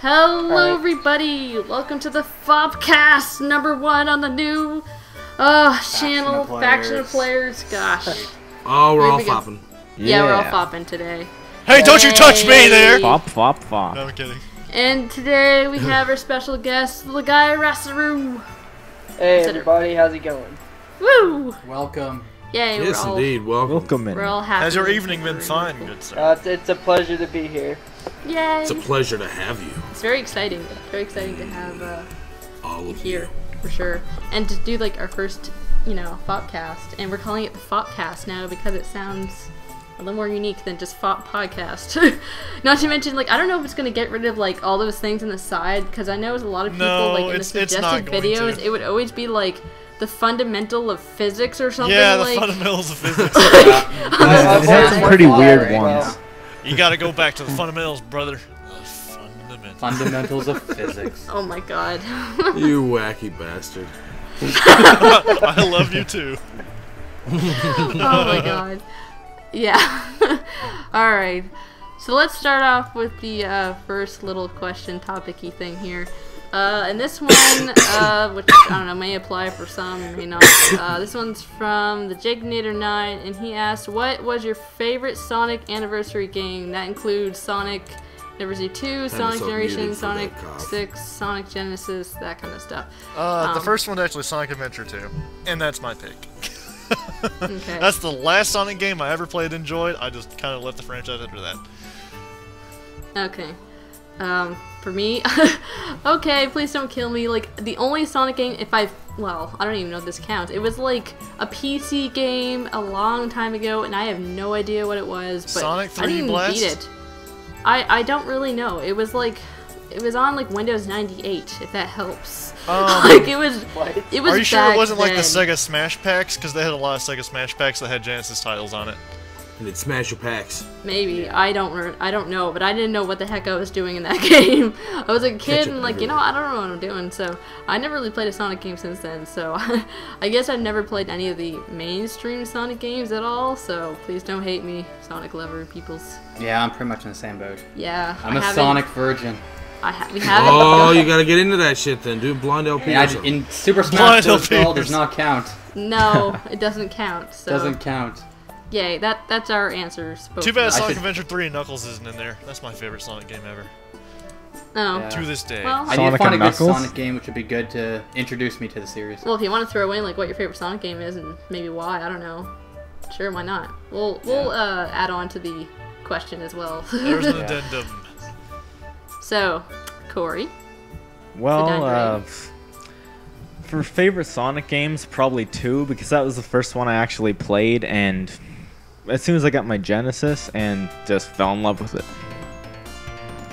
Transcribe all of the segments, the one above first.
Hello, Alright. everybody! Welcome to the Fopcast, number one on the new uh, channel, of Faction of Players. Players. Gosh. Oh, we're Here all we go. flopping. Yeah, we're all fopping today. Hey, don't you touch me there! Fop, fop, fop. No, I'm kidding. And today we have our special guest, the guy RaSeru. Hey Consider- everybody, how's it going? Woo! Welcome. Yay, Yes, we're all, indeed. Welcome. Welcome in. We're all happy. Has your evening been fine, good sir? Uh, it's, it's a pleasure to be here. Yay! It's a pleasure to have you, It's very exciting. Very exciting to have uh, all of here, you. for sure. And to do like our first, you know, Fopcast. And we're calling it the Fopcast now because it sounds a little more unique than just Fop Podcast. Not to mention, like, I don't know if it's going to get rid of like all those things on the side because I know with a lot of people, No, like in the it's- it's suggested not videos, to. it would always be like the fundamental of physics or something yeah, the like. fundamentals of physics. I've It had some pretty weird elaborate. ones. You gotta go back to the fundamentals, brother. The fundamentals. Fundamentals of physics. oh my god. You wacky bastard. I love you too. oh my god. Yeah. Alright. So let's start off with the uh, first little question topic-y thing here. Uh, and this one, uh, which I don't know, may apply for some, may not. Uh, this one's from the Jakeinator 9, and he asked, What was your favorite Sonic anniversary game? That includes Sonic Anniversary 2, Sonic myself Generation, Sonic 6, Sonic Genesis, that kind of stuff. Uh, the Um, first one's actually Sonic Adventure 2, and that's my pick. Okay. That's the last Sonic game I ever played and enjoyed. I just kind of left the franchise after that. Okay. Um, for me, okay, please don't kill me. Like, the only Sonic game, if I, well, I don't even know if this counts. It was like a PC game a long time ago, and I have no idea what it was, but Sonic I didn't even Blast? beat it. I, I don't really know. It was like, it was on like Windows 98, if that helps. Um, like, it was, What? it was Are you sure it wasn't like the. Sega Smash packs? Because they had a lot of Sega Smash packs that had Genesis titles on it. And it smash your packs. Maybe I don't. re- I don't know, but I didn't know what the heck I was doing in that game. I was a kid Catch and like you know I don't know what I'm doing. So I never really played a Sonic game since then. So I guess I've never played any of the mainstream Sonic games at all. So please don't hate me, Sonic lover peoples. Yeah, I'm pretty much in the same boat. Yeah, I'm I a haven't- Sonic virgin. I ha- we haven't. Oh, you gotta get into that shit then. dude. blind LP. Yeah, or I- something. in Super Blind Smash Bros. Brawl does not count. no, it doesn't count. So Doesn't count. Yay, that that's our answers. Too bad Sonic should- Adventure 3 and Knuckles isn't in there. That's my favorite Sonic game ever. Oh. Yeah. To this day. Well, I need to Sonic find a and good Knuckles? Sonic game which would be good to introduce me to the series. Well, if you want to throw in like what your favorite Sonic game is and maybe why, I don't know. Sure, why not? We'll we'll uh, add on to the question as well. There's an addendum. so, Corey, Well, Good uh, for favorite Sonic games, probably two, because that was the first one I actually played, and as soon as I got my Genesis, and just fell in love with it.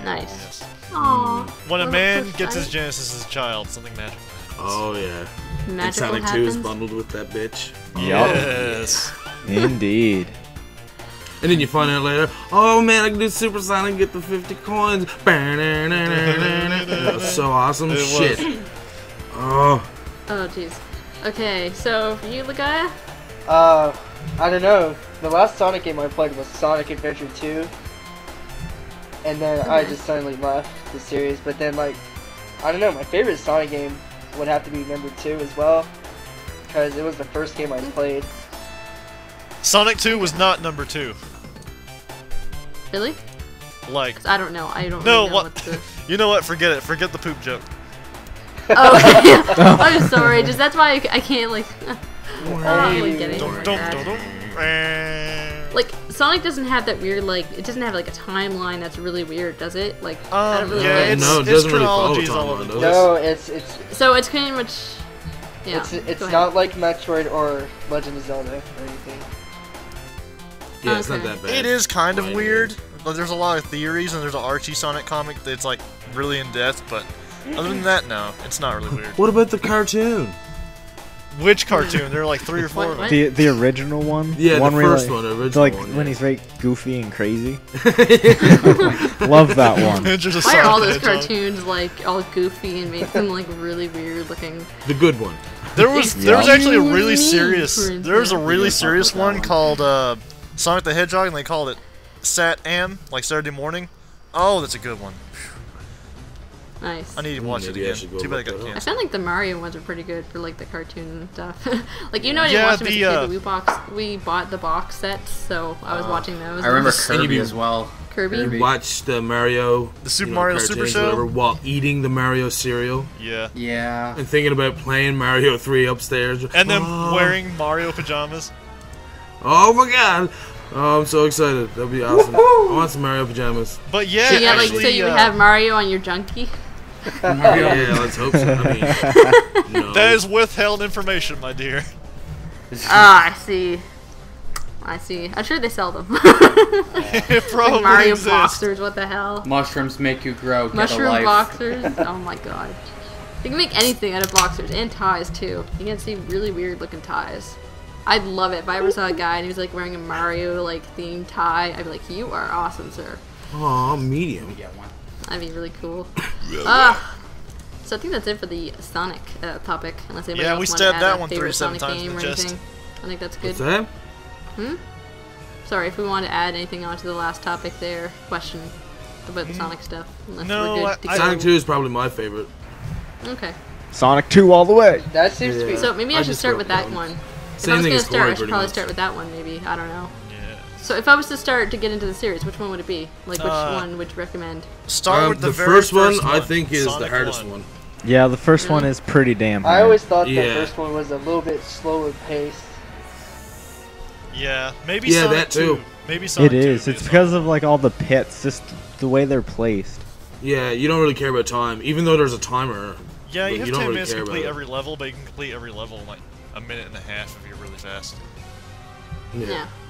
nice. Yes. Aww. When a man gets his. Genesis as a child, something magical happens. Oh yeah. And Magical Sonic 2 happens. is bundled with that bitch. Yes. Indeed. And then you find out later, oh man, I can do Super Sonic and get the 50 coins. That was so awesome. It was. Shit. Oh. Oh, jeez. Okay, so for you, Legaia? Uh, I don't know. The last Sonic game I played was Sonic Adventure 2. And then I just suddenly left the series. But then, like, I don't know, my favorite Sonic game would have to be number 2 as well. Because it was the first game I played. Sonic 2 was not number 2. Really? Like I don't know. I don't no, really know what? what the... you know what? Forget it. Forget the poop joke. Oh, okay. I'm sorry. Just that's why I, I can't, like... I'm not really getting Dum, like dum, that. dum, dum. Eh. Like, Sonic doesn't have that weird, like... It doesn't have, like, a timeline that's really weird, does it? Like, I don't Um, really yeah, it's, No, it its doesn't really follow all timeline, over the place. No, it's it's So it's kind of much... Yeah. it's it's go ahead. not like Metroid or Legend of Zelda or anything. Yeah, it's not that bad. It is kind of weird. But there's a lot of theories, and there's an Archie Sonic comic that's like really in depth. But other than that, no, it's not really weird. What about the cartoon? Which cartoon? There are like three or four of them. The the original one? Yeah, the one where, first like, one, the it's original like one, when yeah. he's very goofy and crazy. Love that one. Adventures of Why are all those Hedgehog. cartoons, like, all goofy and make them, like, really weird looking? The good one. There was there was actually a really serious for there was a really serious fuck with that one one. called uh, Sonic the Hedgehog, and they called it SatAM, like Saturday morning. Oh, that's a good one. Nice. I need to watch it Maybe I again. go Too bad I look got that up. I found like the Mario ones are pretty good for like the cartoon and stuff. like you know, I didn't Yeah, watch them as a the, kid, uh, but we box we bought the box sets, so I was Uh, watching those. I remember Kirby as well. Kirby. Kirby. Watch the Mario, The Super you know, Mario Super cartoons, Show? whatever, while eating the Mario cereal Yeah. Yeah. and thinking about playing Mario 3 upstairs. And then Oh. wearing Mario pajamas. Oh my god! Oh, I'm so excited. That'll be awesome. I want some Mario pajamas. But yeah, So yeah, like actually, so you uh, have Mario on your junkie. Yeah, let's hope so. I mean, no. that is withheld information, my dear. Ah, I see. I see. I'm sure they sell them. it probably like Mario exists. boxers. What the hell? Mushrooms make you grow. Get a Mushroom life. boxers. Oh my god. You can make anything out of boxers and ties too. You can see really weird looking ties. I'd love it if I ever saw a guy and he was like wearing a Mario like themed tie. I'd be like, you are awesome, sir. Aw, medium. Get one. That'd be really cool. Ah. So I think that's it for the Sonic uh, topic. Unless anybody Yeah, else we wanna stabbed add that a one favorite 37 Sonic times in game or anything. I think that's good. What's that? Hmm. Sorry if we want to add anything onto the last topic there. Question about the Sonic stuff. Unless No, we're good to I- Sonic 2 is probably my favorite. Okay. Sonic 2 all the way. That seems to be. So maybe I, I should start wrote with that down. one. If I was gonna start, I should probably much. start with that one. Maybe I don't know. Yeah. So if I was to start to get into the series, which one would it be? Like which Uh, one would you recommend? Start Um, with the, the very first one, I think, is the hardest 1. one. Yeah, the first one is pretty damn hard. I always thought the first one was a little bit slower paced. Yeah, maybe Yeah, Sonic that too. 2. Maybe Sonic It 2 is. would It's be a because of like all the pits, just the way they're placed. Yeah, you don't really care about time, even though there's a timer. Yeah, you But have you don't 10 really minutes to care complete about it. every level, but you can complete every level in like a minute and a half if you're really fast. Yeah. Hi,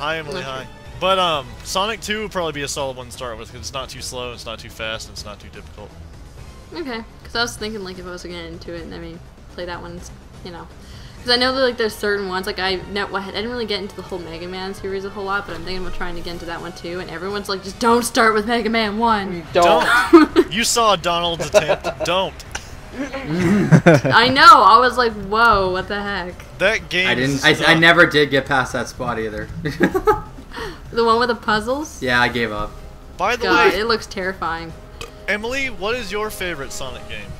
Emily. Okay. Hi. But um, Sonic 2 would probably be a solid one to start with because it's not too slow, it's not too fast, and it's not too difficult. Okay. Because I was thinking like if I was to get into it, and I mean, play that one, you know. Because I know that like there's certain ones like I no, I didn't really get into the whole Mega Man series a whole lot, but I'm thinking about trying to get into that one too. And everyone's like, just don't start with Mega Man One. Don't. Don't. you saw Donald's attempt. Don't. I know. I was like, whoa, what the heck? That game. I didn't. I, I never did get past that spot either. The one with the puzzles. yeah, I gave up. By the God, way, it looks terrifying. Emily, what is your favorite Sonic game?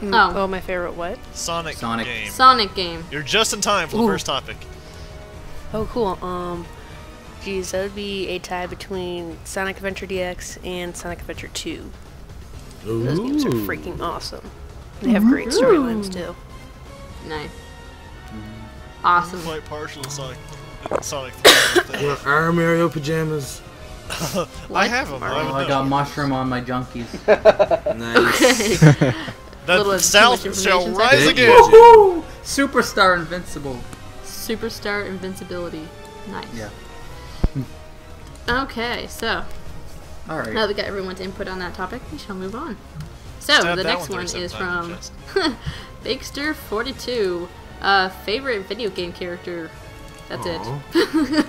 Mm, Oh. oh, my favorite what? Sonic, Sonic. game. Sonic game. You're just in time for the first topic. Oh, cool. Um, geez, that would be a tie between Sonic Adventure DX and Sonic Adventure 2. Those games are freaking awesome. They have great storylines too. Nice. Mm. Awesome. Quite partial to Sonic. Sonic 3. What are Mario pajamas? I have them. I, Oh, would I got mushroom on my junkies. Nice. Okay. That little too South shall rise Thank again. you, Superstar Invincible. Superstar invincibility. Nice. Yeah. Okay, so All right. now that we got everyone's input on that topic, we shall move on. So Stab the next one one is from in the Bakester42. Uh, favorite video game character. That's Aw. it.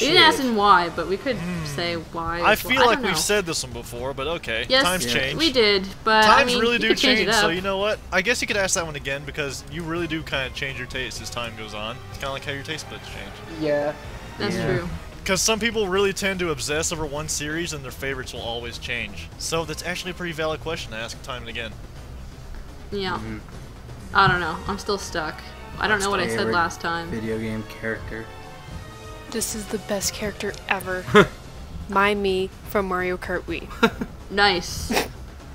we didn't ask Shit. him why, but we could say why. I as well. feel like don't we've said this one before, but okay. Yes, Times Yeah. change. we did, but Times I mean, really do could change, change, it up. so you know what? I guess you could ask that one again because you really do kind of change your taste as time goes on. It's kind of like how your taste buds change. Yeah. That's Yeah. true. Because some people really tend to obsess over one series and their favorites will always change. So that's actually a pretty valid question to ask time and again. Yeah. Mm-hmm. I don't know. I'm still stuck. I don't know what I said last time. Video game character. This is the best character ever. My me from Mario Kart Wii. Nice.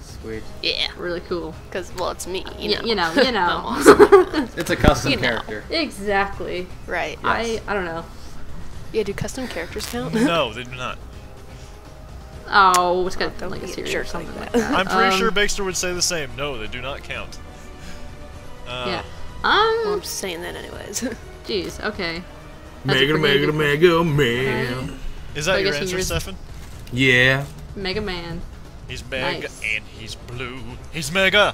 Sweet. Yeah, really cool. because well, it's me. You know. you know, you know. awesome. It's a custom You know. character. exactly. right. I I don't know. Yeah, do custom characters count? no, they do not. Oh, it's got Don't like a be a series or something like like that. that. I'm pretty Um, sure Bakester would say the same. No, they do not count. Uh, Yeah. well, I'm Um. just saying that anyways. Jeez. Okay. That's Mega, pretty mega, mega man. Is So that your guess answer, Stefan? Yeah. Mega Man. He's mega Nice. and he's blue. He's mega.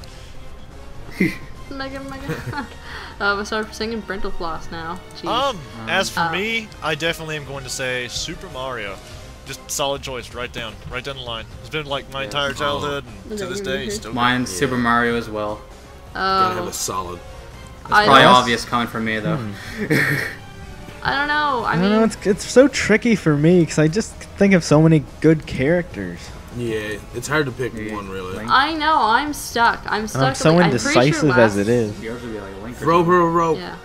Mega mega. uh, we start singing Brentalfloss now. Jeez. Um, as for Uh, me, I definitely am going to say Super Mario. Just solid choice, right down, right down the line. It's been like my entire childhood, and to this day, answer? still. Mine's Super Mario as well. Gotta have Oh, a solid. It's I probably don't- obvious coming from me though. I don't know. I I mean, don't know. It's it's so tricky for me because I just think of so many good characters. Yeah, it's hard to pick Yeah, one really. Link. I know. I'm stuck. I'm stuck. I'm so like, I'm indecisive sure as it is. Yours like Link. or Throw her a rope. Yeah.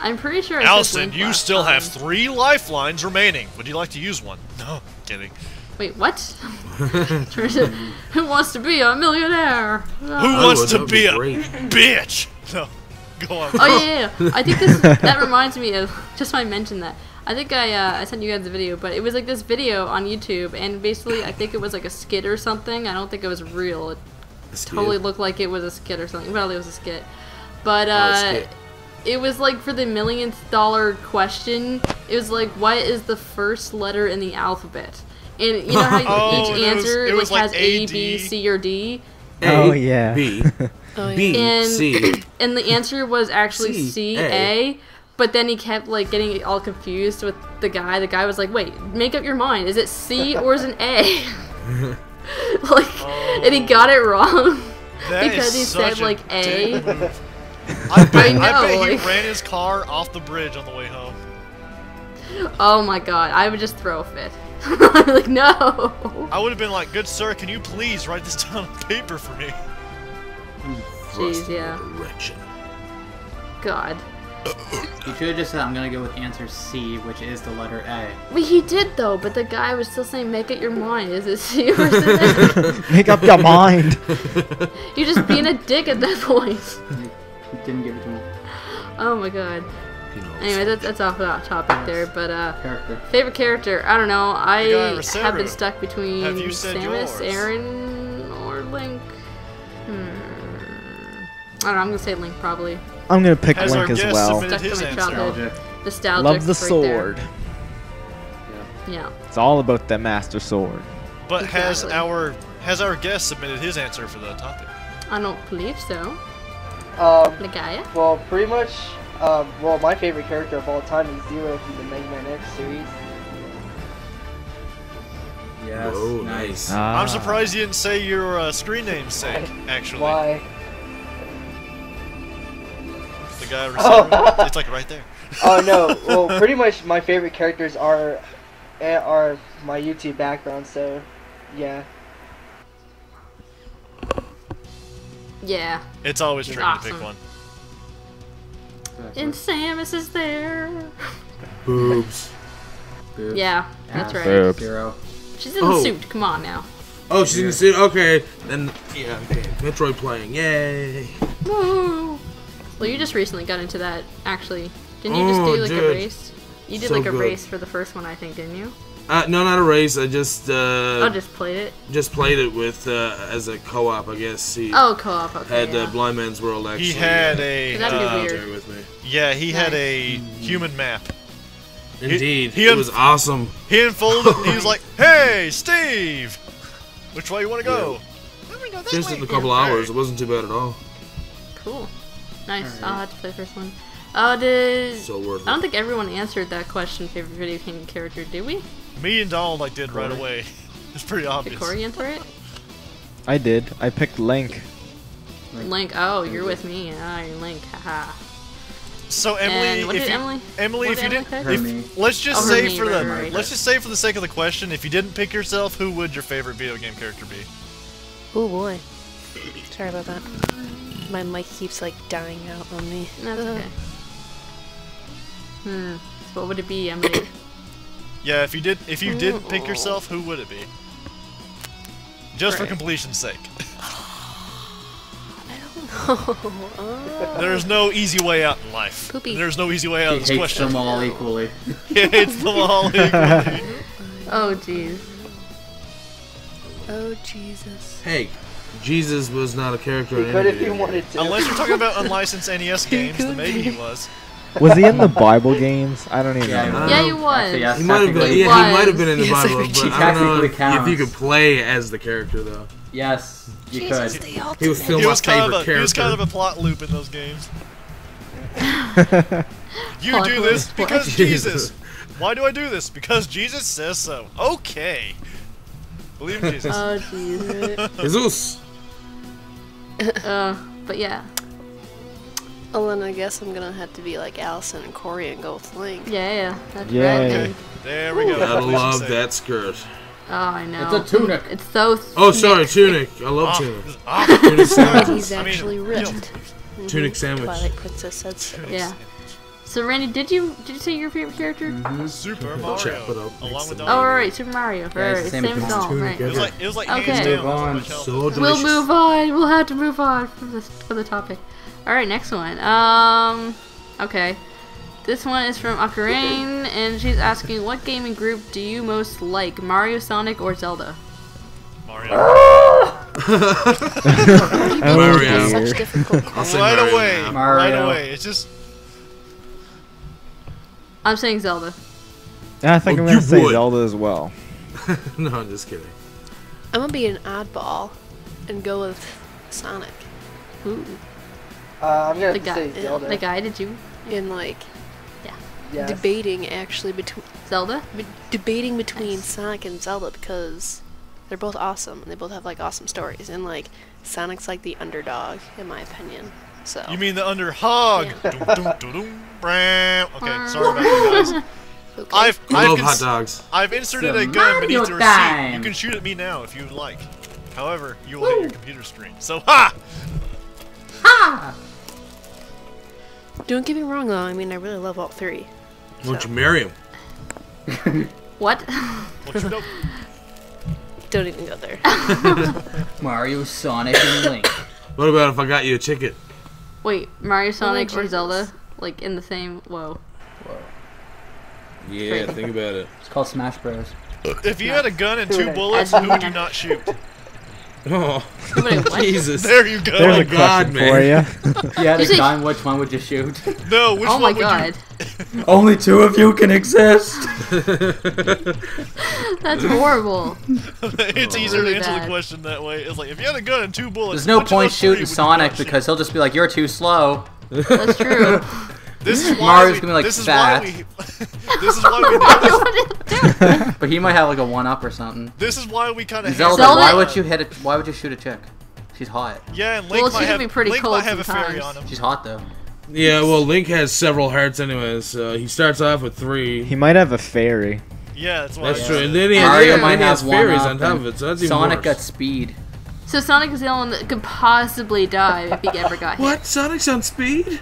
I'm pretty sure. I said Allison, you last still have three lifelines remaining. Would you like to use one? No, kidding. Wait, what? Who wants to be a millionaire? Who I wants oh, would, to that'd be a bitch? No, go on. Oh yeah, yeah, yeah. I think this that reminds me of just why I mentioned that. I think I uh, I sent you guys a video, but it was like this video on YouTube, and basically I think it was like a skit or something. I don't think it was real. It totally looked like it was a skit or something. Probably was a skit, but Oh, uh, skit. it was like for the millionth dollar question. It was like, what is the first letter in the alphabet? And you know how Oh, each it was- answer it like was like has A, AD. Or D. A, Oh, yeah. B, Oh, yeah. B, And- C. and the answer was actually C, C A. A. But then he kept like getting all confused with the guy. The guy was like, "Wait, make up your mind. Is it C or is it A?" like, oh. and he got it wrong because he said a like A. dick move. I bet, I know, bet he ran his car off the bridge on the way home. Oh my god, I would just throw a fit. like no. I would have been like, "Good sir, can you please write this down on paper for me?" Thrust in yeah. God. You should have just said I'm gonna go with answer C, which is the letter A. Well, he did though, but the guy was still saying, "Make it your mind." Is it C or is it A? Make up your mind. You're just being a dick at that point. You didn't give it to me. Oh my god. Anyway, that's that's off that topic there, but uh. Character. Favorite character? I don't know. I have been stuck between Have you said Samus, yours? Aaron, or Link. Hmm. I don't know. I'm gonna say Link probably. I'm gonna pick Has Link as well. submitted Stuck to his my answer? childhood. Nostalgia. Nostalgic. Love the right sword. There. Yeah. It's all about the Master Sword. But has our has our guest submitted his answer for the topic? I don't believe so. Um, Legaia. well, pretty much. Um, well, my favorite character of all time is Zero from the Mega Man X series. Yes. Whoa, nice. nice. Ah. I'm surprised you didn't say your uh, screen name sake. Actually, Why? The guy Oh. RaSeru, it's like right there. oh no. Well, pretty much my favorite characters are are my YouTube background. So, yeah. Yeah. It's always tricky to pick one. And Samus is there. Boobs. Boobs. Yeah, that's right. Boobs. Zero. She's in Oh. the suit. Come on now. Oh, she's gonna suit. Okay, then yeah. Okay, Metroid playing. Yay. Woo. Well, you just recently got into that. Actually, didn't you just Oh, do like a race? You did So like a good. race for the first one, I think, didn't you? Uh, no, not a race. I just uh, oh, just played it. just played it with uh, as a co-op. I guess he Oh, co-op. Okay. had yeah. uh, Blind Man's World actually. He had uh, a That'd be uh, weird. with me. yeah, he had a human map. Indeed, he it was awesome. He unfolded. he was like, "Hey, Steve, which way you want to go?" I'm gonna go this Just way. in a couple Hey. hours. It wasn't too bad at all. Cool. Nice. Alright. I'll have to play the first one. Uh, did So worth I don't think everyone answered that question. Favorite video game character? Did we? Me and Donald like did right away. It's pretty obvious. Did obvious. Corey answer it? I did. I picked Link. Link. Oh, you're with me. Ah, you're Link. Haha. So Emily, And what if did you, Emily? Emily, what if you did didn't, pick? If, let's just Oh, say Hermie, for right, the, right, right. let's just say for the sake of the question, if you didn't pick yourself, who would your favorite video game character be? Oh boy. Sorry about that. My mic keeps like dying out on me. That's okay. Hmm. So what would it be, Emily? Yeah, if you did, if you did pick yourself, who would it be? Just for completion's sake. uh, There's no easy way out in life. Poopy. There's no easy way out of this hates question. them all equally. He hates them all equally. oh, jeez. oh Jesus. Hey, Jesus was not a character He in could any if he game. wanted to. Unless you're talking about unlicensed NES games, then maybe he was. Was he in the Bible games? I don't even Yeah, know. he Yeah, you was. Actually, yes, He might have been. technically- Yeah, he might have been in the Yes, Bible, I but I don't know if, if you could play as the character though. Yes, you Jesus, could. the. He was still He my was kind favorite of a he was kind of a plot loop in those games. You Plot do this because What? Jesus. Why do I do this? Because Jesus says so. Okay. Believe in Jesus. Oh, jeez. Jesus. uh, but yeah. Well, then I guess I'm gonna have to be like Allison and Corey and go with Link. Yeah, yeah. That's Yay. right. Okay. There we go. Gotta love that skirt. Oh, I know. It's a tunic. It's so. Oh, sorry, tunic. I love Ah, tunic. ah, Tunic sandwich. he's I mean, actually you know, ripped. Mhm. Tunic sandwich. Twilight Princess said so. Yeah. So Randy, did you did you say your favorite character? Super Chop Mario. it up, Along with it Oh, up. Alright, Super Mario. Yeah, it's Alright, same, same as as all, tunic right. It was like it was like Okay. hands Move down. on. So We'll move on. We'll have to move on from this from the topic. All right, next one. Um, okay, this one is from Aquaraine, and she's asking, "What gaming group do you most like, Mario, Sonic, or Zelda?" Mario. You Mario. such difficult I'll questions. say Right away. now. Right away. It's just I'm saying Zelda. Yeah, I think Oh, I'm gonna say would. Zelda as well. no, I'm just kidding. I'm gonna be an oddball and go with Sonic. Ooh, Uh, I'm gonna the have to guy. say Zelda. The guy. Did you In like yes. debating actually between Zelda? be- debating between Sonic and Zelda because they're both awesome and they both have like awesome stories and like Sonic's like the underdog in my opinion. So you mean the under hog. Yeah. Okay, mm. sorry about you guys. okay. I've I I've, love hot dogs. I've inserted It's a a gun Mario beneath your seat. time. You can shoot at me now if you would like. However, you will hit your computer screen. So ha! Ha! Don't get me wrong though. I mean, I really love all three. Won't you marry him? What? What you know? Don't even go there. Mario, Sonic, and Link. What about if I got you a ticket? Wait, Mario, Sonic, or Jesus. Zelda? Like in the same? Whoa. Yeah, Great. think about it. It's called Smash Bros. If you had a gun and two bullets, who would you not shoot? Oh, Jesus. There you go. There's oh my a God, question for you. If you had You a say- gun, which one would you shoot? no, which oh one my would god. Only two of you can exist. That's horrible. you? it's easier Really to answer bad. the question that way. It's like if you had a gun and two bullets. There's no point shooting Sonic because he'll just be like, "You're too slow." That's true. This is why Mario's we, gonna be, like, this is fat. why we this is why we do this. But he might have like a one up or something. This is why we kind of Zelda, Zelda- why would you hit it? Why would you shoot a chick? She's hot. Yeah, and Link Well, might she's have gonna be pretty Link cold might have a fairy on him. She's hot though. Yeah, well, Link has several hearts anyways. So he starts off with three. He might have a fairy. Yeah, that's. That's true. And then he has, Mario yeah, might then he has have fairies on top of it, so that's even Sonic worse. got speed. So Sonic is the only one that could possibly die if he ever got hit. What? Sonic's on speed?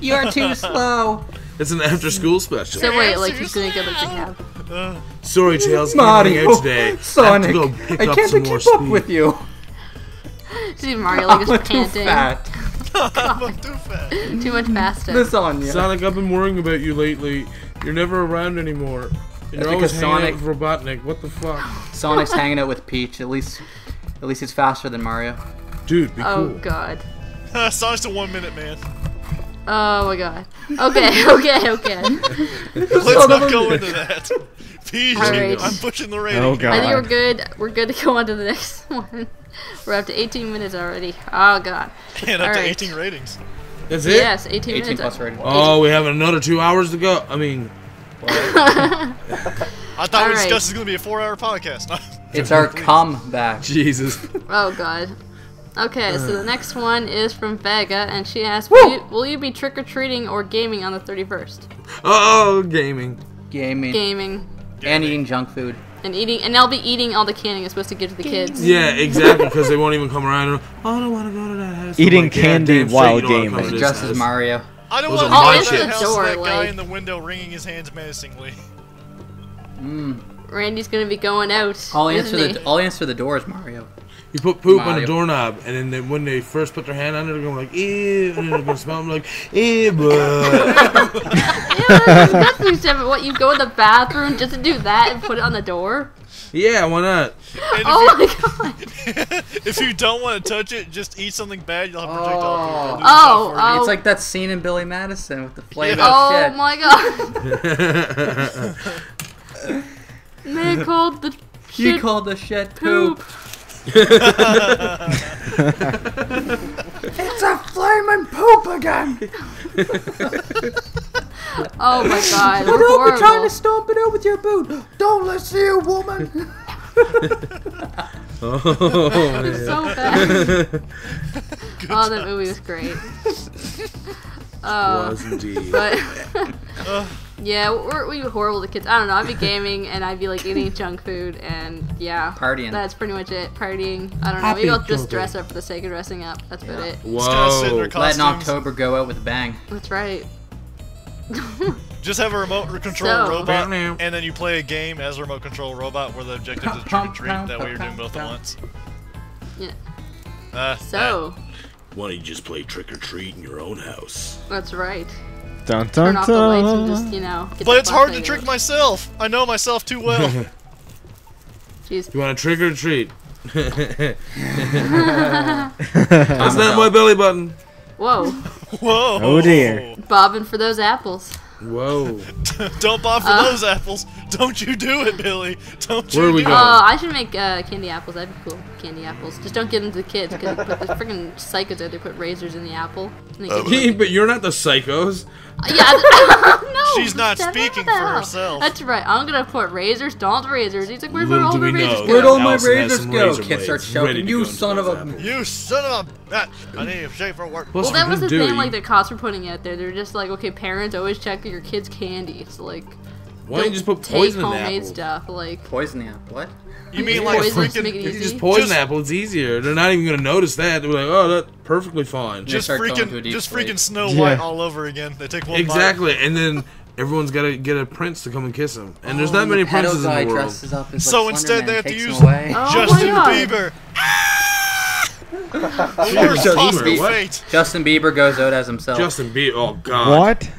You're too slow. It's an after-school special. So wait, like he's gonna go to seriously? rehab. Uh, Sorry, Tails, can't hang Mario, out today. I have to Sonic, go pick I up can't some keep more up speed. with you. See Mario like I'm is too panting. fat. I'm too fat. Too much pasta. Lasagna. Sonic, I've been worrying about you lately. You're never around anymore. And That's you're always because hanging Sonic- out with Robotnik. What the fuck? Sonic's hanging out with Peach. At least, at least he's faster than Mario. Dude, be Oh cool. god. Sonic's the one minute man. Oh my god. Okay, okay, okay. Let's not go into that. PG, Alright. I'm pushing the rating. Oh, God. I think we're good. We're good to go on to the next one. We're up to 18 minutes already. Oh god. And up to Alright. 18 ratings. That's it? Yes, 18, 18 minutes. plus rating. Oh, we have another two hours to go. I mean, I thought we Alright. discussed this is going to be a four hour podcast. It's our comeback. Jesus. Oh god. Okay, so the next one is from Vaygah, and she asks, will you, will you be trick or treating or gaming on the 31st? Oh, gaming. Gaming. Gaming And eating junk food. and eating, and I'll be eating all the candy I'm supposed to give to the kids. Yeah, exactly, because they won't even come around. And, oh, I don't want to go to that house. Eating like, candy damn while you don't wanna come gaming. Just as. Mario. I don't want to my go to chips. that house Door, that guy like- in the window wringing his hands menacingly. Mm. Randy's gonna be going out. I'll answer the I'll answer the doors, Mario. You put poop on a doorknob, and then they, when they first put their hand on it, they're going like, ew, and then they're going to smell them like, ew, but. Yeah, that's disgusting stuff. What you go in the bathroom just to do that and put it on the door? yeah, why not? And if, Oh you, my god! if you don't want to touch it, just eat something bad. You'll have projectile Oh. poop. Oh, oh. It's like that scene in Billy Madison with the flavor Oh of shit. my god! Man called the you shit called the shit poop. poop. It's a flaming poop again. Oh my god! We're to stomp it out with your boot. Don't let's see a woman. oh, It's so bad. oh, that movie was great. Uh, Was indeed. but yeah, we're we were horrible to kids. I don't know. I'd be gaming and I'd be like eating junk food and yeah, Partying. That's pretty much it. Partying. I don't know. Maybe Happy I'll just dress up for the sake of dressing up. That's about it. Just kinda in Whoa. Letting. October go out with a bang. That's right. Just have a remote control So- robot, and then you play a game as a remote control robot where the objective is trick or treat. That way you're doing both at once. Yeah. Uh, So Why don't you just play trick or treat in your own house? that's right. Dun Turn off the lights and just you know. Get But the it's hard to trick thing myself. I know myself too well. Jeez. You want to trick or treat? That's That's not my belly button. Whoa. Whoa. Oh, dear. Bobbing for those apples. Whoa. Don't bob for Uh. those apples. Don't you do it, Billy. Don't you Where are we do going? Oh, I should make uh, candy apples. That'd be cool. Candy apples. Just don't give them to the kids because the freaking psychos out there put razors in the apple. And Uh, but you're not the psychos. Yeah. no. She's not speaking out of the for herself. That's right. I'm gonna put razors. Donald razors. He's like, where'd Little all do my we razors know. go? Where'd all my Allison has razors some go? razor Kids start blades shouting, to "You go into son of those a-" apples. You son of a bitch. I need a shave for work. What's Well, that was the gonna do? thing, like the cops were putting out there. They're just like, okay, parents always check your kids' candy. So like, Why don't you just put take poison in the homemade apple? stuff. Like, Poison the apple. What? You mean like poison freaking make it You just poison Just- apple. It's easier. They're not even gonna notice that. They're like, oh, that's perfectly fine. just start going to a freaking just sleep. freaking Snow Yeah. White all over again. They take one bite. Exactly, and then everyone's gotta get a prince to come and kiss him. And there's not oh, many princes in the world. dresses up as So like instead they have to use- away. Oh Justin my Bieber. Justin Bieber, what? Justin Bieber goes out as himself. Justin Bieber. Oh God. What?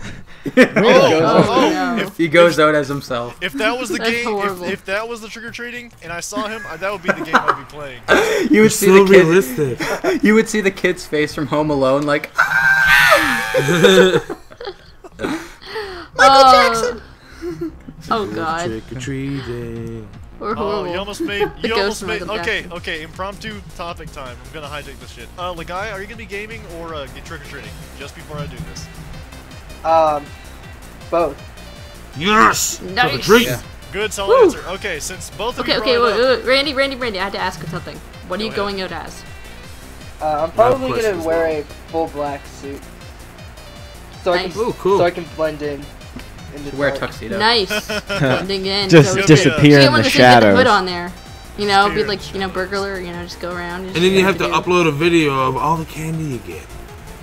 Oh, oh, oh. If, he goes out as himself. if that was the That's game, if, if that was the trick or treating, and I saw him, I, that would be the game I'd be playing. You would It's see so the kid. realistic. You would see the kid's face from Home Alone, like Michael Jackson. Oh God. Trick or treating. Oh, horrible. you almost made. You almost made. Okay, Jackson. okay. Impromptu topic time. I'm gonna hijack this shit. Uh, Legaia, are you gonna be gaming or uh, get trick or treating? Just before I do this. Um, both. Yes. Nice. Trick or treat. Yeah. Good, solid Woo. answer. Okay, since both of Okay, you okay, brought wait, it up, wait, wait, Randy, Randy, Randy. I had to ask you something. What are Go you ahead. going out as? Uh, I'm probably question gonna wear well. a full black suit, so I can Ooh, cool. so I can blend in. in the wear a tuxedo. Nice. Blending in. Just so You'll good. be, disappear You get in one the of those things with the hood shadows. on there. You know, be like you know burglar. You know, just go around. And then you have to upload a video of all the candy you get.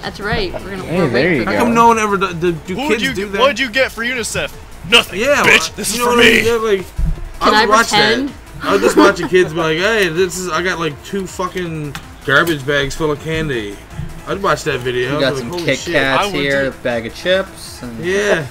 That's right. We're gonna. Hey, we're there waiting you for How come no one ever do, do, do Who kids you? do that? What'd you get for UNICEF? Nothing. Yeah, bitch. well, This is for what I mean? me. Yeah, like, Can I would watch pretend? that. I was just watching kids be like, "Hey, this is I got like two fucking garbage bags full of candy." I'd watch that video. You got I'd be some like, Kit Kats would here, a bag of chips, and Yeah,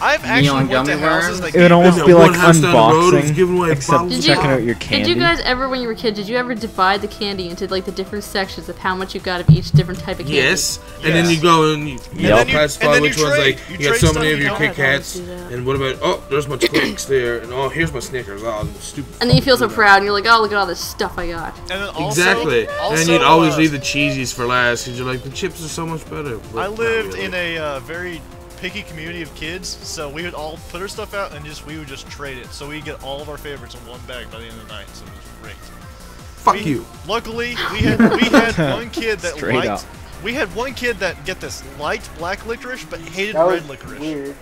I've actually Neon went to gummy houses worms. It gave would almost be like house down the road was unboxing, giving away except bottles Did you- checking out your candy. Did you guys ever, when you were kids, did you ever divide the candy into like the different sections of how much you got of each different type of candy? Yes, and then you go and you, you then know, you- classify and which you ones trade. like You you, got so many of your don't Kit. Kats, and what about oh, there's my Twix there, and oh, here's my Snickers. Oh, stupid. And then you feel so proud, and you're like, oh, look at all this stuff I got. And then also, Exactly, Also, and you'd always uh, leave the cheesies for last because you're like the chips are so much better. but I lived really. in a uh, very picky community of kids, so we would all put our stuff out and just we would just trade it. So we get all of our favorites in one bag by the end of the night. So it was great. Fuck we- you. Luckily, we had we had one kid that Straight liked. up. We had one kid that get this liked black licorice but hated That was red licorice. weird.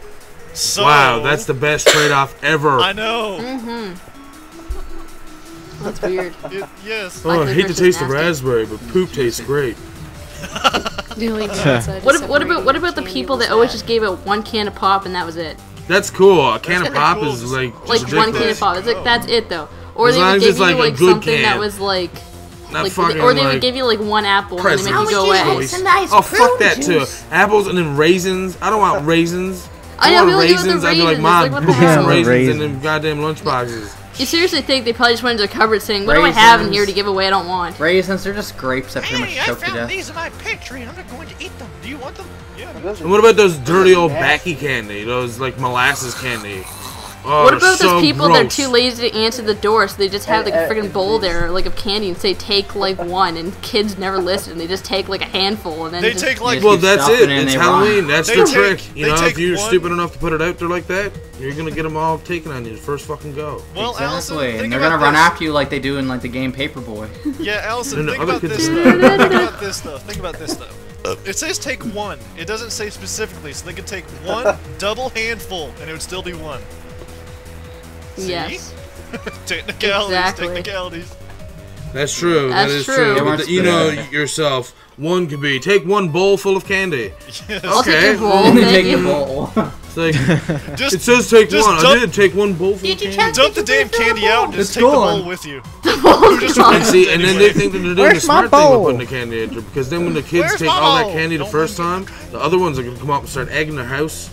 So wow, that's the best trade-off ever. I know. Mm-hmm. That's weird. It, yes. oh, I hate the licorice is taste of nasty. raspberry, but poop tastes great. The only downside What, is ab- what about what about the people that always just gave out one can of pop and that was it? That's cool. A can of kinda pop cool, is just- like Like just one can of pop. It's like that's it though. Or As they would give you like like good something that was like, like fucking or they like would give you like one apple and they make you go presents. away. Choice. Nice oh fuck that prune too. Apples and then raisins. I don't want raisins. I know, want we do it with the raisins. I'd be like, raisins. mom, Like, what put some raisins in Raisins. them goddamn lunchboxes. You seriously think they probably just went into the cupboard saying, "What do I have in here to give away? I don't want." raisins. They're just grapes that pretty much Hey, I choke to found death. these in my pantry and I'm not going to eat them. Do you want them? Yeah. Those are- And what about those dirty old Nasty. backy candy? Those like molasses candy. Oh, What about so those people that are too lazy to answer the door, so they just have like a Uh, uh, freaking bowl uh, there, like of candy, and say take like one, and kids never listen, and they just take like a handful, and then They just, take like Well, that's it. it It's they Halloween. That's They the take- trick. You know, if you're one- stupid enough to put it out there like that, you're gonna get them all taken on you first fucking go. well, Allison, Exactly, think and they're about gonna run this. after you like they do in like the game Paperboy. Yeah, Allison, And the think about this though. think about this though. Think about this though. It says take one. It doesn't say specifically, so they could take one double handful, and it would still be one. See? Yes. technicalities, Exactly. technicalities. That's true. That's that is true. true. They But the- you know yourself. One could be take one bowl full of candy. I'll take Okay. your bowl, take the you. bowl. It's like Just it says take just one. I did take one bowl full of candy. dump the damn candy out and just It's take the bowl with you. Oh, just And see, and then they think that they're doing Where's the my smart thing with bowl? putting the candy in there, because then when the kids Where's take all that candy the Don't first time, the other ones are gonna come up and start egging the house.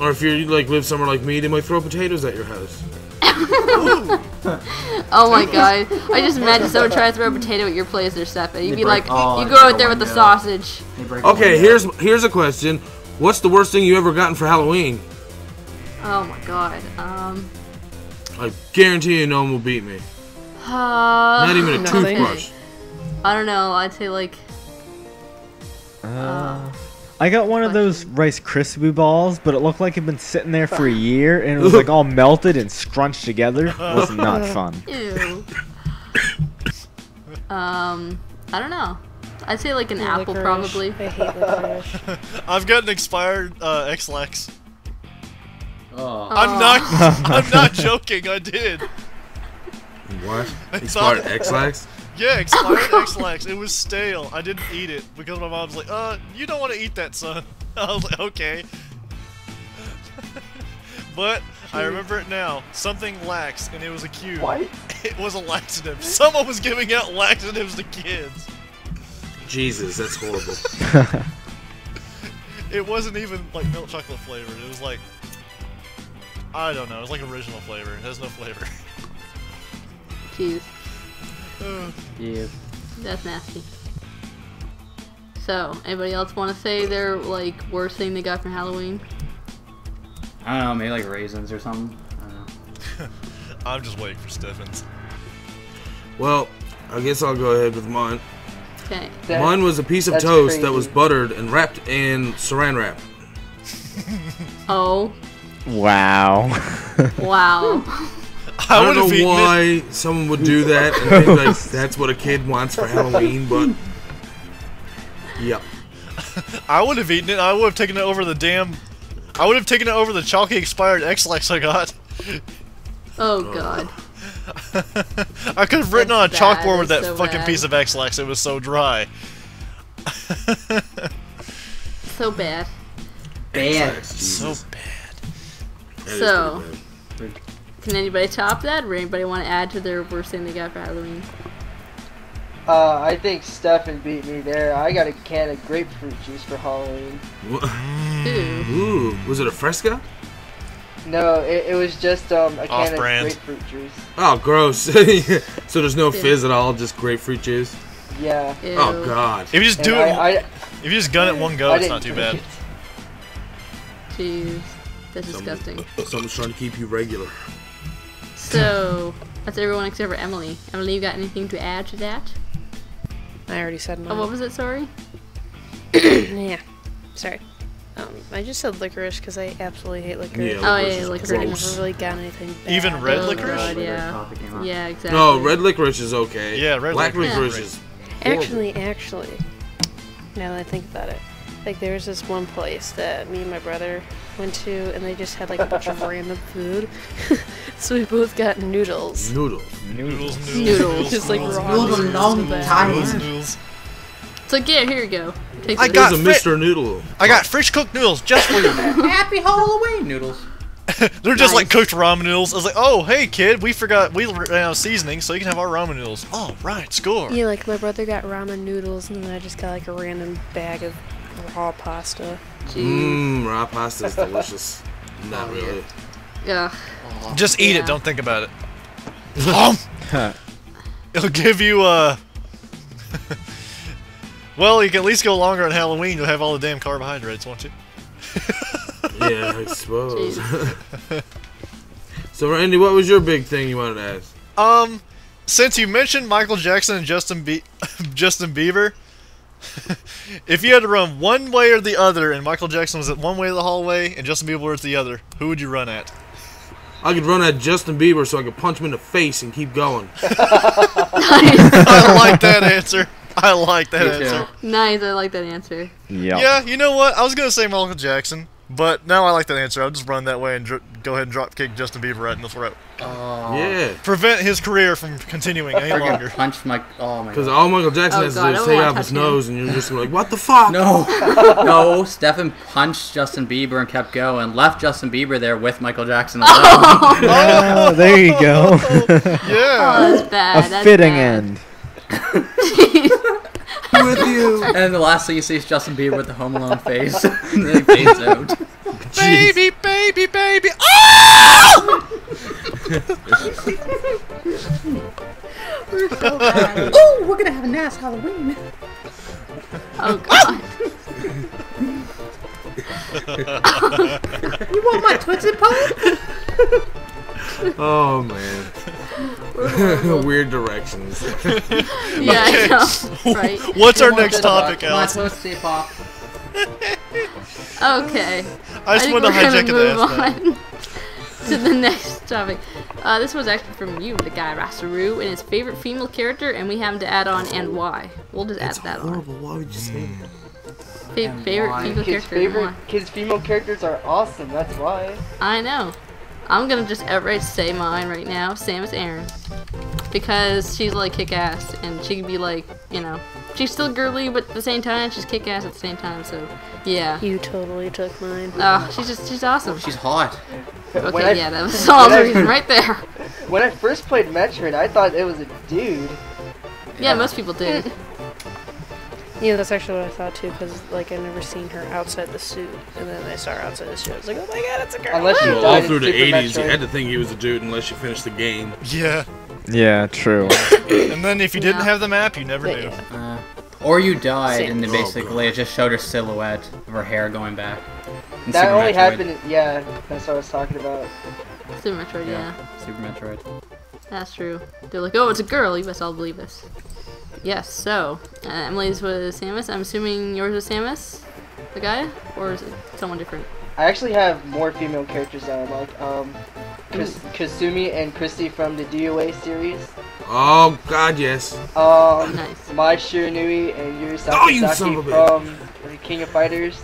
Or if you like live somewhere like me, they might throw potatoes at your house. Oh my god. I just imagine someone trying to throw a potato at your place or stuff. and You'd They be break- like, oh, you go out there with the sausage. They break a Okay, window. here's here's a question. What's the worst thing you ever gotten for Halloween? Oh my god. Um. I guarantee you no one will beat me. Uh, Not even a Nothing. toothbrush. I don't know. I'd say like. Uh, I got one of those Rice Krispie balls, but it looked like it'd been sitting there for a year, and it was like all melted and scrunched together. It was not fun. Ew. um. I don't know. I'd say like an apple Licorice. probably. I hate licorice. I've got an expired uh, Ex-Lax. Oh. I'm not. I'm not joking. I did. What? It's Expired not- Ex-Lax? Yeah, expired Ex-Lax. It was stale. I didn't eat it because my mom's like, "Uh, you don't want to eat that, son." I was like, "Okay." but I remember it now. Something lax, and it was a cube. What? It was a laxative. Someone was giving out laxatives to kids. Jesus, that's horrible. It wasn't even like milk chocolate flavored. It was like I don't know. It was like original flavor. It has no flavor. Jeez, Mm. Yeah. that's nasty. So, anybody else want to say their like worst thing they got from Halloween? I don't know, maybe like raisins or something. I don't know. I'm just waiting for Stephens. Well, I guess I'll go ahead with mine. Okay. That- Mine was a piece of that's toast that was buttered and wrapped in saran wrap. Oh, Wow. wow. I, I, don't know eaten it. why someone would do that and think like that's what a kid wants for Halloween, but yep. I would have eaten it. I would have taken it over the damn. I would have taken it over the chalky expired Ex-Lax I got. Oh god. I could have written That's on a bad, chalkboard with that so fucking bad. piece of Ex-Lax. It was so dry. So bad. Bad. So bad. That is So- pretty bad. Can anybody top that, or anybody want to add to their worst thing they got for Halloween? Uh, I think Stefan beat me there. I got a can of grapefruit juice for Halloween. Ooh. Ooh, was it a Fresca? No, it, it was just um, a can Off-brand. of grapefruit juice. Oh, gross. so there's no fizz at all, just grapefruit juice. Yeah. Ew. Oh God. If you just And do it, I, I, if you just gun it one go, I it's didn't too bad. it. Jeez. That's Someone- disgusting. Someone's trying to keep you regular. So, that's everyone except for Emily. Emily, you got anything to add to that? I already said mine. Oh, what was it, sorry? yeah. Sorry. Um, I just said licorice because I absolutely hate licorice. Yeah, Oh, yeah, licorice is I gross. never really got anything bad. Even red Oh, licorice? God, yeah. topic came up. Yeah, exactly. No, red licorice is okay. Yeah, red Black licorice licorice is is horrible. Actually, actually, now that I think about it, like there was this one place that me and my brother went to, and they just had like a bunch of random food. so we both got noodles. noodles. Noodles, noodles, Noodles. noodles, Just like noodles, raw Noodles noodles. long so bad. time. noodles, noodles. So, yeah, here you go. Take I got There's a Mr. Noodle. I got fresh cooked noodles just for you. Happy Halloween noodles. They're just like cooked ramen noodles. I was like, oh, hey kid, we forgot we ran out of seasoning, so you can have our ramen noodles. Oh, right, score. Yeah, like my brother got ramen noodles, and then I just got like a random bag of raw pasta. Mmm, raw pasta is delicious. Not really. Yeah. Just eat Yeah. it. Don't think about it. Um, It'll give you a. well, you can at least go longer on Halloween. You'll have all the damn carbohydrates, won't you? Yeah, I suppose. so, Randy, what was your big thing you wanted to ask? Um, since you mentioned Michael Jackson and Justin Be- Justin Bieber, if you had to run one way or the other, and Michael Jackson was at one way of the hallway and Justin Bieber was at the other, who would you run at? I could run at Justin Bieber so I could punch him in the face and keep going. I like that answer. I like that answer. Nice, I like that answer. Yep. Yeah, you know what? I was gonna say Michael Jackson, but now I like that answer. I'll just run that way and dr- go ahead and drop kick Justin Bieber right in the throat. Oh. Yeah. Prevent his career from continuing any longer. punched my. Oh my Because all Michael Jackson Oh, has to do is take off his him. nose, and you're just like, what the fuck? No, no. Stefan punched Justin Bieber and kept going. Left Justin Bieber there with Michael Jackson alone. Oh. Oh, oh, there you go. Yeah. Oh, that's bad. A that's fitting bad. end. with you. and the last thing you see is Justin Bieber with the Home Alone face. and then he fades out. baby, baby, baby. Oh! oh, we're gonna have a nice Halloween. Oh god. You want my Tootsie Pop? Oh man. Weird directions. Yeah, I know. Right. What's our next topic, My Alex? Tootsie Pop. Okay. I just think wanted to we're hijack gonna the move ass on to the next topic. Uh, this was actually from you, the guy RaSeru, and his favorite female character, and we have him to add on and why. We'll just add It's that on. horrible. Why would you say that? Fa- favorite why? female His character. favorite, his female characters are awesome. That's why. I know. I'm gonna just outright say mine right now. Samus Aran. Because she's like kick ass and she can be like, you know, she's still girly but at the same time she's kick ass at the same time, so yeah. You totally took mine. Oh, she's just she's awesome. She's hot. When Okay, I- yeah, that was all the I- reason right there. When I first played Metroid, I thought it was a dude. Yeah, most people did. Yeah, that's actually what I thought too, because like I've never seen her outside the suit, and then I saw her outside the suit. I was like, oh my god, it's a girl. Unless you Well, died all through the Super 80s, Metroid. you had to think he was a dude unless you finished the game. Yeah. Yeah, true. And then if you didn't Yeah. have the map, you never But knew. yeah. Uh, or you died, Same. and then Oh, basically God. it just showed her silhouette of her hair going back. In That Super only Metroid. happened. Yeah, that's what I was talking about. Super Metroid, yeah. Super Metroid. That's true. They're like, oh, it's a girl. You must all believe this. Yes. So uh, Emily's was Samus. I'm assuming yours was Samus, Legaia, or is it someone different? I actually have more female characters that I like. Um, Kas- Kasumi and Christie from the DOA series. Oh God, yes. Um, Nice. Mai Shiranui and Yuri Oh, you son of a from the King of Fighters.